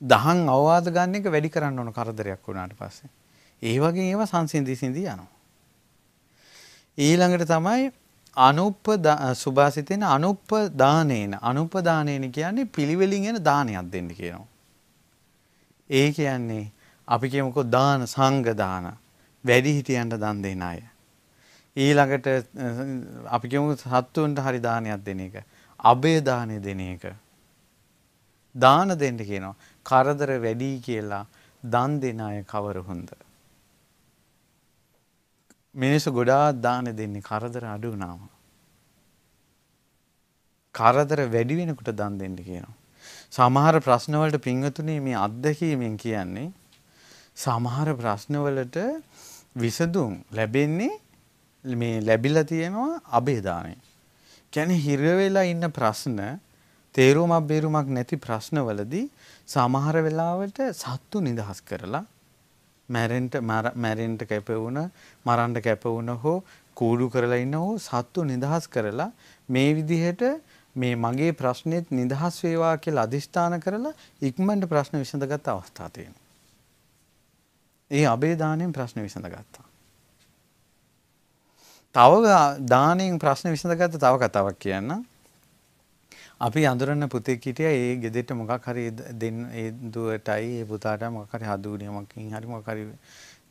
දහම් අවවාද ගන්න එක වැඩි කරන්න ඕන කරදරයක් වුණාට පස්සේ. ඒ වගේ ඒවා සංසිඳී සිඳී යනවා. ඊළඟට තමයි අනුප්ප සුභාසිතෙන අනුප්ප දානේන අනුප්ප දානේන කියන්නේ පිළිවෙලින් එන දානයක් දෙන්න කියනවා. ඒ කියන්නේ අපි කියමුකෝ දාන සංඝ දාන වැඩි හිටියන්ට දන් දෙන අය. ඊළඟට අපි කියමු සත්තුන්ට හරි දානයක් දෙන එක. අබේ දානෙ දෙන එක. දාන දෙන්න කියනවා. කරදර වැඩි කියලා දන් දෙන අය කවර හොඳ. මිනිස්සු ගොඩාක් දාන දෙන්නේ කරදර අඩු වුණාම. කරදර වැඩි වෙනකොට දන් දෙන්න කියනවා. සමහර ප්‍රශ්නවලට පින්වතුනි මේ අත්දැකීමෙන් කියන්නේ සමහර ප්‍රශ්නවලට විසඳුම් ලැබෙන්නේ මේ ලැබිලා තියෙනවා අබේදානෙ. කියන්නේ හිර වෙලා ඉන්න ප්‍රශ්න තේරුමක් බේරුමක් නැති ප්‍රශ්නවලදී සමහර වෙලාවට සත්තු නිදහස් කරලා මැරෙන්ට මැරෙන්ට කැප වුණ මරන්න කැප වුණ හෝ කූඩු කරලා ඉන්න හෝ සත්තු නිදහස් කරලා මේ විදිහට මේ මගේ ප්‍රශ්නෙත් නිදහස් වේවා කියලා අදිෂ්ඨාන කරලා ඉක්මනට ප්‍රශ්න විසඳගත් අවස්ථා තියෙනවා. ඒ අබේ දාණයෙන් ප්‍රශ්න විසඳගත්තා. තව දාණයෙන් ප්‍රශ්න විසඳගත්ත තව කතාවක් කියන්න. අපි අඳුරන්න පුතෙක් හිටියා ඒ ගෙදරට මොකක් හරි දෙන්න ඒ දුවටයි ඒ පුතාට මොකක් හරි හදුනියමකින් හරි මොකක් හරි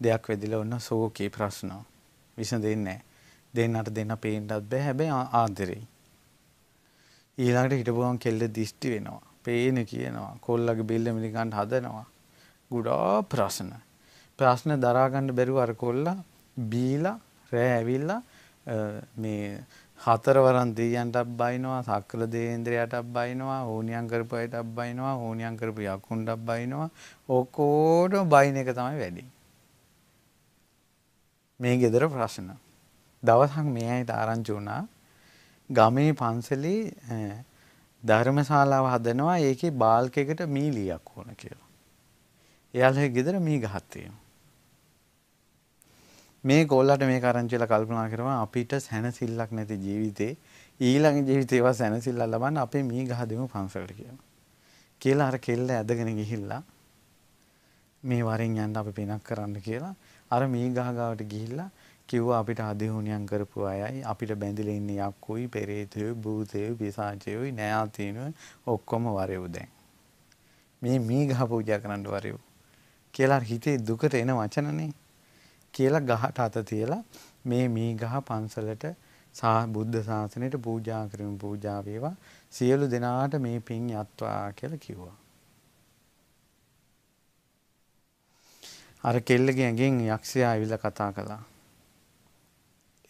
දෙයක් වෙදිලා වුණා සෝකේ ප්‍රශ්න විසඳෙන්නේ නැහැ. දෙන්නට දෙන්න පේන්නත් බෑ හැබැයි ආදරෙයි. ඊළඟට හිටපුවම කෙල්ල දිෂ්ටි වෙනවා. පේන කියනවා. කොල්ලගේ බෙල්ල මිලිකන්ට හදනවා. ගොඩාක් ප්‍රශ්න. ප්‍රශ්න දරා ගන්න බැරුව අර කොල්ලා බීලා රෑ ඇවිල්ලා මේ හතරවරන් දෙයයන්ටත් බයිනවා සක්කල දේන්ද්‍රයටත් බයිනවා ඕනියන් කරපු අයටත් බයිනවා ඕනියන් කරපු යකුන්ටත් බයිනවා ඔක්කෝටම බයින එක තමයි වැඩි. මේ ගෙදර ප්‍රශ්න. දවසක් මේ අයට ආරංචි වුණා ගමේ පන්සලේ ධර්මශාලාව හදනවා ඒකේ බාල්කයකට මීලියක් ඕන කියලා. එයාලගේ ගෙදර මී ගහක් තියෙනවා. මේ ගෝල්ලට මේ කරංචිලා කල්පනා කරනවා අපිට සැනසෙල්ලක් නැති ජීවිතේ ඊළඟ ජීවිතේවා සැනසෙල්ල ලබන්න අපේ මී ගහ දෙමු පන්සලට කියලා. කියලා අර කෙල්ල ඇදගෙන ගිහිල්ලා මේ වරෙන් යන්න අපි පිනක් කරන්න කියලා අර මී ගහ ගාවට ගිහිල්ලා කිව්වා අපිට අධිහුණියම් කරපු අයයි අපිට බැඳිලා ඉන්නේ යක්කුයි පෙරේතයෝ භූතයෝ පිසාචයෝයි නෑාතීනෝ ඔක්කොම වරෙව් දැන්. මේ මී ගහ පූජා කරන්න වරෙව්. කියලා හිතේ දුකට එන වචනනේ. කියලා ගහට අත තියලා මේ මී ගහ පන්සලට සා බුද්ධ ශාසනයට පූජා කරමු පූජා වේවා සියලු දෙනාට මේ පින් යත්වා කියලා කිව්වා. අර කෙල්ලගේ ඇඟෙන් යක්ෂයා ඇවිල්ලා කතා කළා.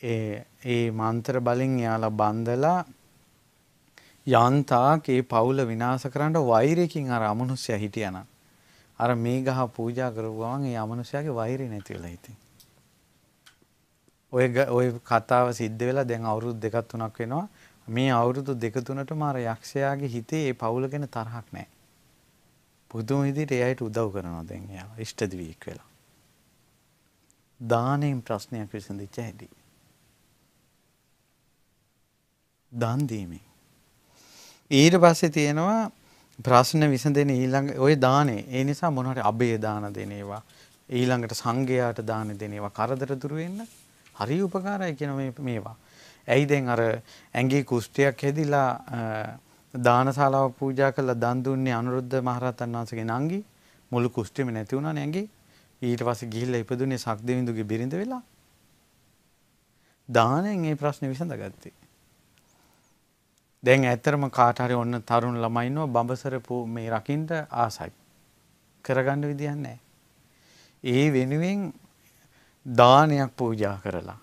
ඒ ඒ මන්ත්‍ර බලෙන් එයාලා බන්දලා යන්තාක් ඒ පවුල විනාශ කරන්න වෛරයකින් අර අමනුෂ්‍යයා හිටියානම් අර මේ ගහ පූජා කරපු ගමන් ඒ අමනුෂ්‍යයාගේ වෛරය නැති වෙලා ඉතින් ඔය ඔය කතාව සිද්ධ වෙලා දැන් අවුරුදු දෙකක් තුනක් වෙනවා. මේ අවුරුදු දෙක තුනටම අර යක්ෂයාගේ හිතේ ඒ පවුල ගැන තරහක් නැහැ. පුදුම විදිහට එයාට උදව් කරනවා දැන් එයා ඉෂ්ට දිවියෙක් වෙලා. දානෙන් ප්‍රශ්නයක් විසඳිච්ච හැටි. දන් දීමෙන්. ඊට පස්සේ තියෙනවා ප්‍රශ්න විසඳෙන ඊළඟ ওই දානේ ඒ නිසා මොනවාට අබේ දාන දෙන ඒවා ඊළඟට සංඝයාට දාන දෙන ඒවා කරදර දුරු වෙන්න හරි උපකාරයි කියන මේ මේවා. ඇයි දැන් අර ඇඟේ කුෂ්ඨයක් හැදිලා දානශාලාව පූජා කරලා දන් දුන්නේ අනුරුද්ධ මහරහතන් වහන්සේගේ නංගි මුළු කුෂ්ඨෙම නැති වුණානේ ඇඟේ. ඊට පස්සේ ගිහිල්ලා ඉපදුනේ සක්දෙවිඳුගේ බිරිඳ වෙලා. දානෙන් මේ ප්‍රශ්නේ විසඳගත්තේ. දැන් ඇත්තරම කාට හරි ඔන්න තරුණ ළමයි ඉන්නවා බඹසර මේ රකින්න ආසයි. කරගන්න විදියක් නැහැ. ඒ වෙනුවෙන් දානයක් පූජා කරලා.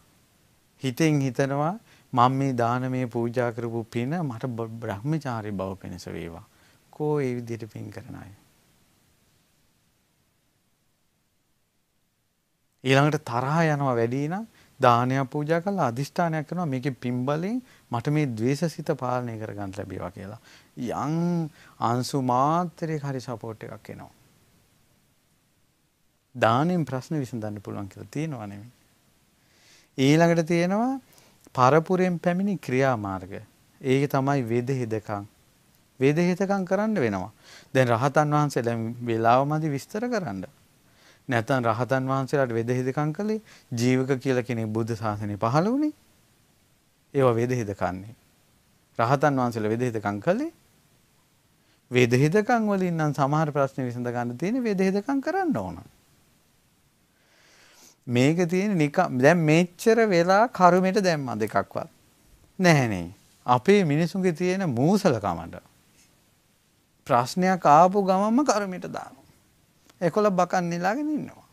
හිතෙන් හිතනවා මම මේ දානමය පූජා කරපු පින මට බ්‍රහ්මචාරී බව පිණිස වේවා. කෝ ඒ විදිහට පින් කරන අය. ඊළඟට තරහා යනවා වැඩි නම් දානයක් පූජා කරලා අදිෂ්ඨානයක් කරනවා මේකේ පින්බලෙන් මට මේ ද්වේෂසිත පාලනය කරගන්න ලැබේවා කියලා. යම් අංශු මාත්‍රයක හරි සපෝට් එකක් එනවා. දානෙන් ප්‍රශ්න විසඳන්න පුළුවන් කියලා තියෙනවා නෙමෙයි. ඊළඟට තියෙනවා පරපුරෙන් පැමිණි ක්‍රියාමාර්ග. ඒක තමයි වෙද හිදකම්. වේදහිතකම් කරන්න වෙනවා. දැන් රහතන් වහන්සේලා වෙලාවමදි විස්තර කරන්න. නැත්නම් රහතන් වහන්සේලාට වේදහිතකම් කළේ ජීවක කියලා කෙනෙක් බුද්ධ ශාසනය පහළ වුණේ. ඒවා වේදහිතකන්නේ. රහතන් වහන්සේලා වේදහිතකම් කළේ වේදහිතකම් වලින් නම් සමහර ප්‍රශ්න විසඳ ගන්න තියෙන වේදහිතකම් කරන්න ඕන. මේක තියෙන නිකම් දැන් මෙච්චර වෙලා කරුමෙට දැම්මා දෙකක්වත්. නැහැනේ. අපේ මිනිසුන්ගේ තියෙන මූසලකමට ප්‍රශ්නයක් ආපු ගමම කරුමෙට දානවා. එකොළ බකන් නෙලාගෙන ඉන්නවා.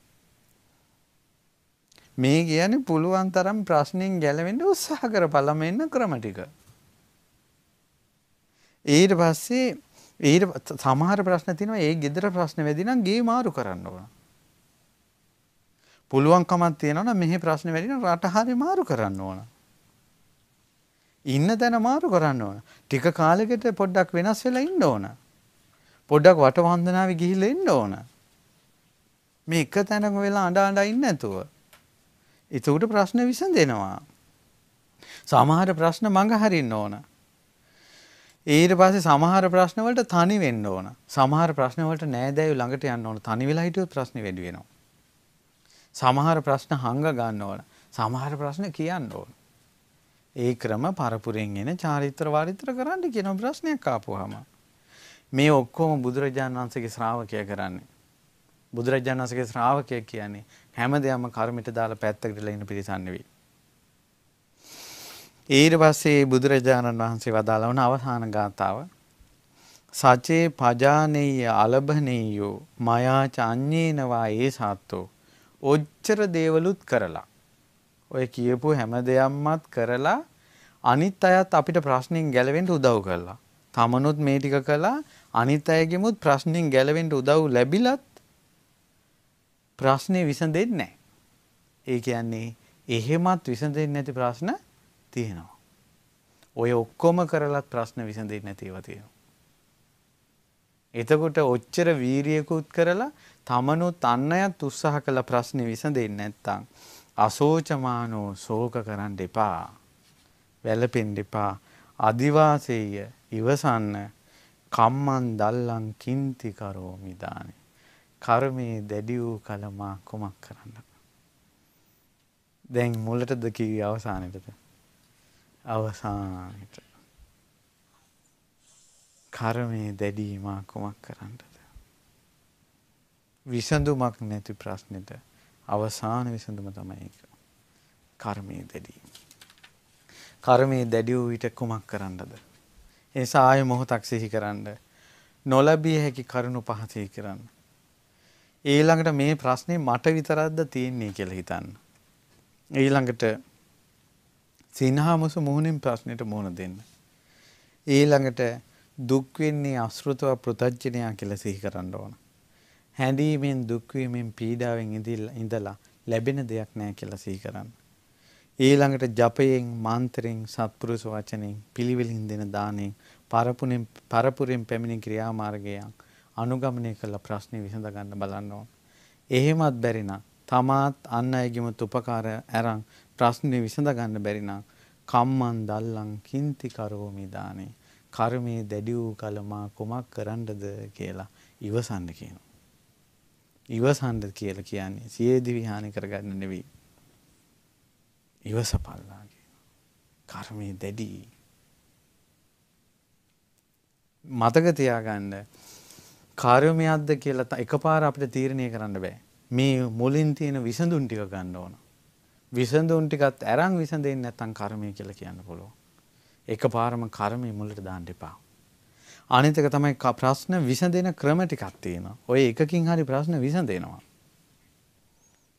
මේ කියන්නේ පුළුවන් තරම් ප්‍රශ්නෙන් ගැලවෙන්න උත්සාහ කරපළම එන්න ක්‍රම ටික. ඊට පස්සේ ඊට සමහර ප්‍රශ්න තියෙනවා ඒ gedara ප්‍රශ්න වෙදී නම් ගේ මාරු කරන්න ඕන. පුළුවන්කමක් තියෙනවා නම් මෙහි ප්‍රශ්න වැඩි නම් රට හරිය මාරු කරන්න ඕන. ඉන්න තැන මාරු කරන්න ඕන. ටික කාලෙකට පොඩ්ඩක් වෙනස් වෙලා ඉන්න ඕන. පොඩ්ඩක් වටවන්දනාවේ ගිහිල්ලා එන්න ඕන. මේ එක තැනක වෙලා අඬ අඬ ඉන්න නැතුව. ඒකට ප්‍රශ්න විසඳෙනවා. සමහර ප්‍රශ්න මඟ හරින්න ඕන. ඊට පස්සේ සමහර ප්‍රශ්න වලට තනි වෙන්න ඕන. සමහර ප්‍රශ්න වලට නෑදෑයෝ ළඟට යන්න ඕන. තනි වෙලා හිටියොත් ප්‍රශ්නේ වැඩි වෙනවා. සමහර ප්‍රශ්න හංග ගන්න ඕන. සමහර ප්‍රශ්න කියන්න ඕන. ඒ ක්‍රම පරපුරෙන් එන චාරිත්‍ර වාරිත්‍ර කරන්න කියන ප්‍රශ්නයක් ආපුවාම මේ ඔක්කොම බුදුරජාණන් වහන්සේගේ ශ්‍රාවකය කරන්නේ. බුදුරජාණන් වහන්සේගේ ශ්‍රාවකය කියන්නේ හැම දෙයක්ම කර්මිට දාලා පැත්තකට ඉන්න පිරිසක් නෙවෙයි. ඊට පස්සේ බුදුරජාණන් වහන්සේ වදාළ වන අවසාන ගාථාව සචේ පජානෙය්‍ය අලභනෙය්‍යෝ මයාච අඤ්ඤේනවා ඒ සාත්තෝ ඔච්චර දේවලුත් කරලා. ඔය කියපු හැම දෙයක්මත් කරලා අනිත් අයත් අපිට ප්‍රශ්නින් ගැලවෙන්ට උදව් කරලා. තමනුත් මේ ටික කළා අනිත් අයගෙමුත් ප්‍රශ්නින් ගැලවෙන්ට උදව් ලැබිලත් ප්‍රශ්නය විසඳෙන්නේ නැහැ. ඒ කියන්නේ එහෙමත් විසඳෙන්නේ නැති ප්‍රශ්න තියෙනවා. ඔය ඔක්කොම කරලත් ප්‍රශ්න විසඳෙන්නේ නැතිව තියෙනවා. එතකොට ඔච්චර වීරියකුත් කරලා තමනුත් අන්නයත් උත්සාහ කළ ප්‍රශ්නේ විසඳෙන්නේ නැත්තම් අසෝචමානෝ ශෝක කරන්න එපා. වැළපෙන්න එපා. අදිවාසීය ඉවසන්න කම්මන් දල්ලං කින්ති කරෝමි දානේ. කර්මයේ දැඩි වූ කල මා කුමක් කරන්නද? දැන් මුලටද කිව්වේ අවසානෙටද? අවසානෙට. කර්මයේ දැඩි මා කුමක් කරන්නද? විසඳුමක් නැති ප්‍රශ්නෙට අවසාන විසඳුම තමයි ඒක. කර්මයේ දැඩි. කර්මයේ දැඩි වූ විට කුමක් කරන්නද? එනිසා ආය මොහොතක් සිහි කරන්න. නොලැබිය හැකි කරුණු පහ සිහි කරන්න. ඊළඟට මේ ප්‍රශ්නේ මට විතරක්ද තියෙන්නේ කියලා හිතන්න. ඊළඟට සිනහමුසු මුහුණින් ප්‍රශ්නෙට මුහුණ දෙන්න. ඊළඟට දුක් වෙන්නේ අසෘතව පෘතජ්ජනයා කියලා සිහි කරන්න ඕන. හැඬීමෙන් දුක් වීමෙන් පීඩාවෙන් ඉඳලා ලැබෙන දෙයක් නැහැ කියලා සිහි කරන්න. ඊළඟට ජපයෙන් මන්ත්‍රයෙන් සත්පුරුෂ වචනෙන් පිළිවෙලින් දෙන දාණයෙන් පරපුරෙන් පරපුරෙන් පැමිණි ක්‍රියාමාර්ගයන් අනුගමනය කළ ප්‍රශ්නේ විසඳ ගන්න බලන්න ඕන. එහෙමත් බැරි නම් තමාත් අන් අයගෙමුත් උපකාර අරන් ප්‍රශ්නේ විසඳ ගන්න බැරි නම් කම්මන් දල්ලං කින්ති කරෝමි දානේ කර්මයේ දැඩි වූ කල මා කුමක් කරන්නද කියලා ඉවසන්න කියනවා. ඉවසන්න කියලා කියන්නේ සියේදි විහානි කරගන්න නෙවෙයි. ඉවසපල්ලා කියනවා. කර්මයේ දැඩි මතක තියාගන්න කාර්යමයක්ද කියලා එකපාර අපිට තීරණය කරන්න බෑ. මේ මුලින් තියෙන විසඳුන් ටික ගන්න ඕන. විසඳුන් ටිකත් අරන් විසඳෙන්නේ නැත්නම් කර්මය කියලා කියන්න පුළුවන්. එකපාරම කර්මය මුලට දාන්න එපා. අනිත් එක තමයි ප්‍රශ්න විසඳෙන ක්‍රම ටිකක් තියෙනවා. ඔය එකකින් හරි ප්‍රශ්න විසඳෙනවා.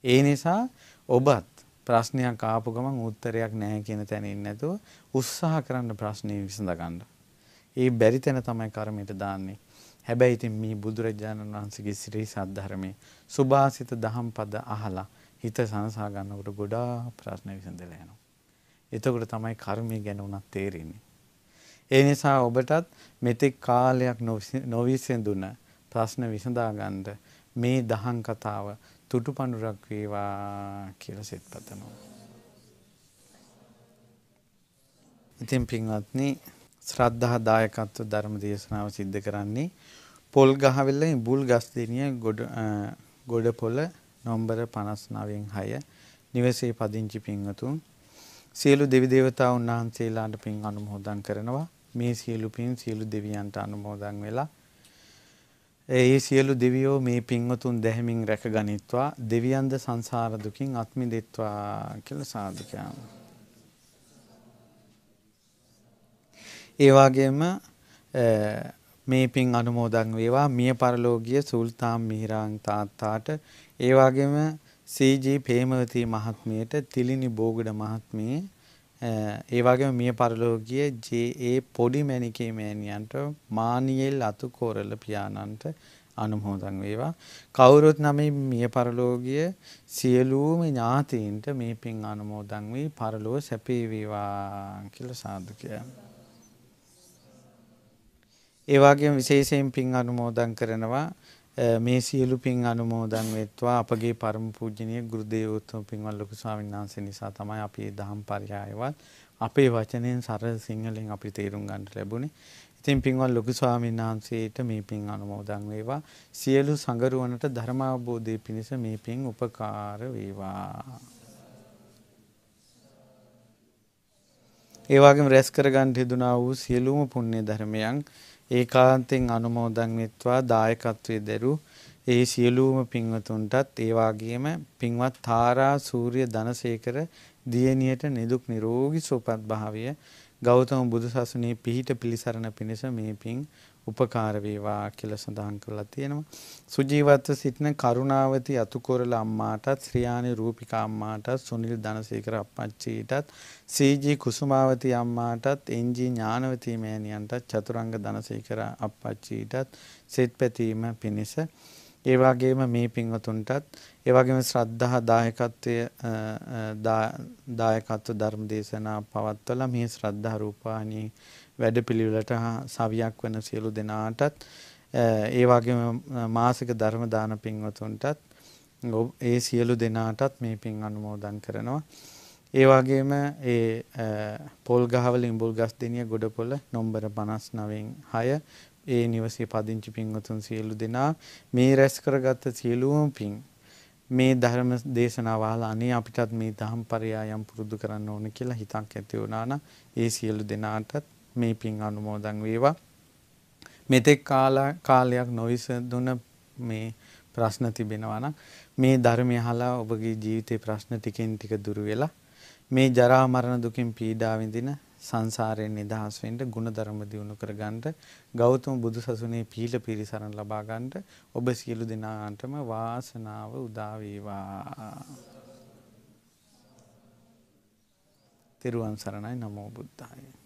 ඒ නිසා ඔබත් ප්‍රශ්නයක් ආපු ගමන් උත්තරයක් නැහැ කියන තැන ඉන්නේ නැතුව උත්සාහ කරන්න ප්‍රශ්නේ විසඳ ගන්න. ඒ බැරි තැන තමයි කර්මයට දාන්නේ. හැබැයි ඉතින් මේ බුදුරජාණන් වහන්සේගේ ශ්‍රී සද්ධර්මයේ සුභාසිත දහම් පද අහලා හිත සංසා ගන්නකොට ගොඩාක් ප්‍රශ්න විසඳලා යනවා. එතකොට තමයි කර්මය ගැන උනත් තේරෙන්නේ. ඒ නිසා ඔබටත් මෙතෙක් කාලයක් නොවිසඳුන ප්‍රශ්න විසඳා ගන්න මේ දහම් කතාව තුටුපඳුරක් වේවා කියලා සෙත් පතනවා. ඉතින් පින්වත්නි ශ්‍රද්ධා දායකත්ව ධර්ම දේශනාව සිද්ධ කරන්නේ පොල් ගහවෙල ඉබුල් ගස්දෙනිය ගොඩ ගොඩපොළ නොම්බර 59න් 6 නිවසේ පදිංචි පින්වතුන් සියලු දෙවි දේවතා උන්වහන්සේලාට පින් අනුමෝදන් කරනවා මේ සියලු පින් සියලු දෙවියන්ට අනුමෝදන් වෙලා ඒ සියලු දෙවියෝ මේ පින්වතුන් දැහැමින් රැක ගනිත්වා දෙවියන්ද සංසාර දුකින් අත්මි දෙත්වා කියලා සාදු කියනවා. ඒ වගේම මේ පින් අනුමෝදන් වේවා මිය පරලෝකීය සුල්තාන් මිහිරාන් තාත්තාට ඒ වගේම සීජී ප්‍රේමවතී මහත්මියට තිලිනි බෝගඩ මහත්මිය ඒ වගේම මිය පරලෝකීය ජේ.ඒ. පොඩි මැණිකේ මෑණියන්ට මානියෙල් අතුකෝරළ පියාණන්ට අනුමෝදන් වේවා. කවුරුත් නමේ මිය පරලෝකීය සියලුම ඥාතීන්ට මේ පින් අනුමෝදන් වී පරලෝක සැපේ වේවා කියලා සාදු ඒ වගේම විශේෂයෙන් පින් අනුමෝදන් කරනවා Eh, මේ සියලු පින් අනුමෝදන් වෙත්වා අපගේ පරම පූජනීය ගුරු දේවෝත්තම පින්වත් ලොකු ස්වාමීන් වහන්සේ නිසා තමයි අපි දහම් පරයයවත් අපේ වචනෙන් සරල සිංහලෙන් අපි තේරුම් ගන්න ලැබුණේ. ඉතින් පින්වත් ලොකු ස්වාමීන් වහන්සේට මේ පින් අනුමෝදන් වේවා. සියලු සංගරුවනට ධර්ම අවබෝධය පිණිස මේ පින් උපකාර වේවා. ඒ වගේම රැස් කරගන්න හේතුනා වූ සියලුම පුණ්‍ය ධර්මයන් ඒකාන්තෙන් අනුමෝදන් වෙත්වා දායකත්වයේ දරු. ඒ සියලුම පින්වතුන්ටත් ඒ වගේම පින්වත් තාරා සූර්ය ධනසේකර දියණියට නිදුක් නිරෝගී සුවපත් භාවය ගෞතම බුදුසසුනේ පිහිට පිලිසරණ පිණිස මේ පින් උපකාර වේවා කියලා සඳහන් කරලා තියෙනවා. සුජීවත්ව සිටින කරුණාවති අතුකොරල අම්මාටත් ශ්‍රියානි රූපිකා අම්මාටත් සුනිල් ධනසේකර අප්පච්චිටත් සීජී කුසුමාවති අම්මාටත් එන්ජී ඥානවති මෑණියන්ටත් චතුරංග ධනසේකර අප්පච්චිටත් සෙත් පැතීම පිණිස ඒ වගේම මේ පින්වතුන්ටත් ඒ වගේම ශ්‍රද්ධා දායකත්වය දායකත්ව ධර්ම දේශනා පවත්වලා මේ ශ්‍රද්ධා රූපාණී වැඩපිළිවෙලට සවියක් වෙන සියලු දෙනාටත් ඒ වගේම මාසික ධර්ම දාන පින්වතුන්ටත් ඒ සියලු දෙනාටත් මේ පින් අනුමෝදන් කරනවා. ඒ වගේම ඒ පොල් ගහවල ඉඹුල් ගස් දෙනිය ගොඩපොළ නොම්බර 59න් 6 ඒ නිවසේ පදිංචි පින්වතුන් සියලු දෙනා මේ රැස් කරගත්ත සියලුම පින් මේ ධර්ම දේශනාව අහලා අනේ අපිටත් මේ දහම් පරයයන් පුරුදු කරන්න ඕන කියලා හිතක් ඇති වුණා නම් ඒ සියලු දෙනාටත් මේ පින් අනුමෝදන් වේවා. මෙතෙක් කාලයක් නොවිසඳුන මේ ප්‍රශ්න තිබෙනවා නම් මේ ධර්මය අහලා ඔබගේ ජීවිතේ ප්‍රශ්න ටිකෙන් ටික දුර වෙලා මේ ජරා මරණ දුකින් පීඩා විඳින සංසාරයෙන් නිදහස් වෙන්න ಗುಣධර්ම දියුණු කරගන්න ගෞතම බුදුසසුනේ පීල පිරිසරණ ලබා ගන්නට ඔබ සියලු දෙනාටම වාසනාව උදා වේවා. තෙරුවන් සරණයි නමෝ බුද්ධාය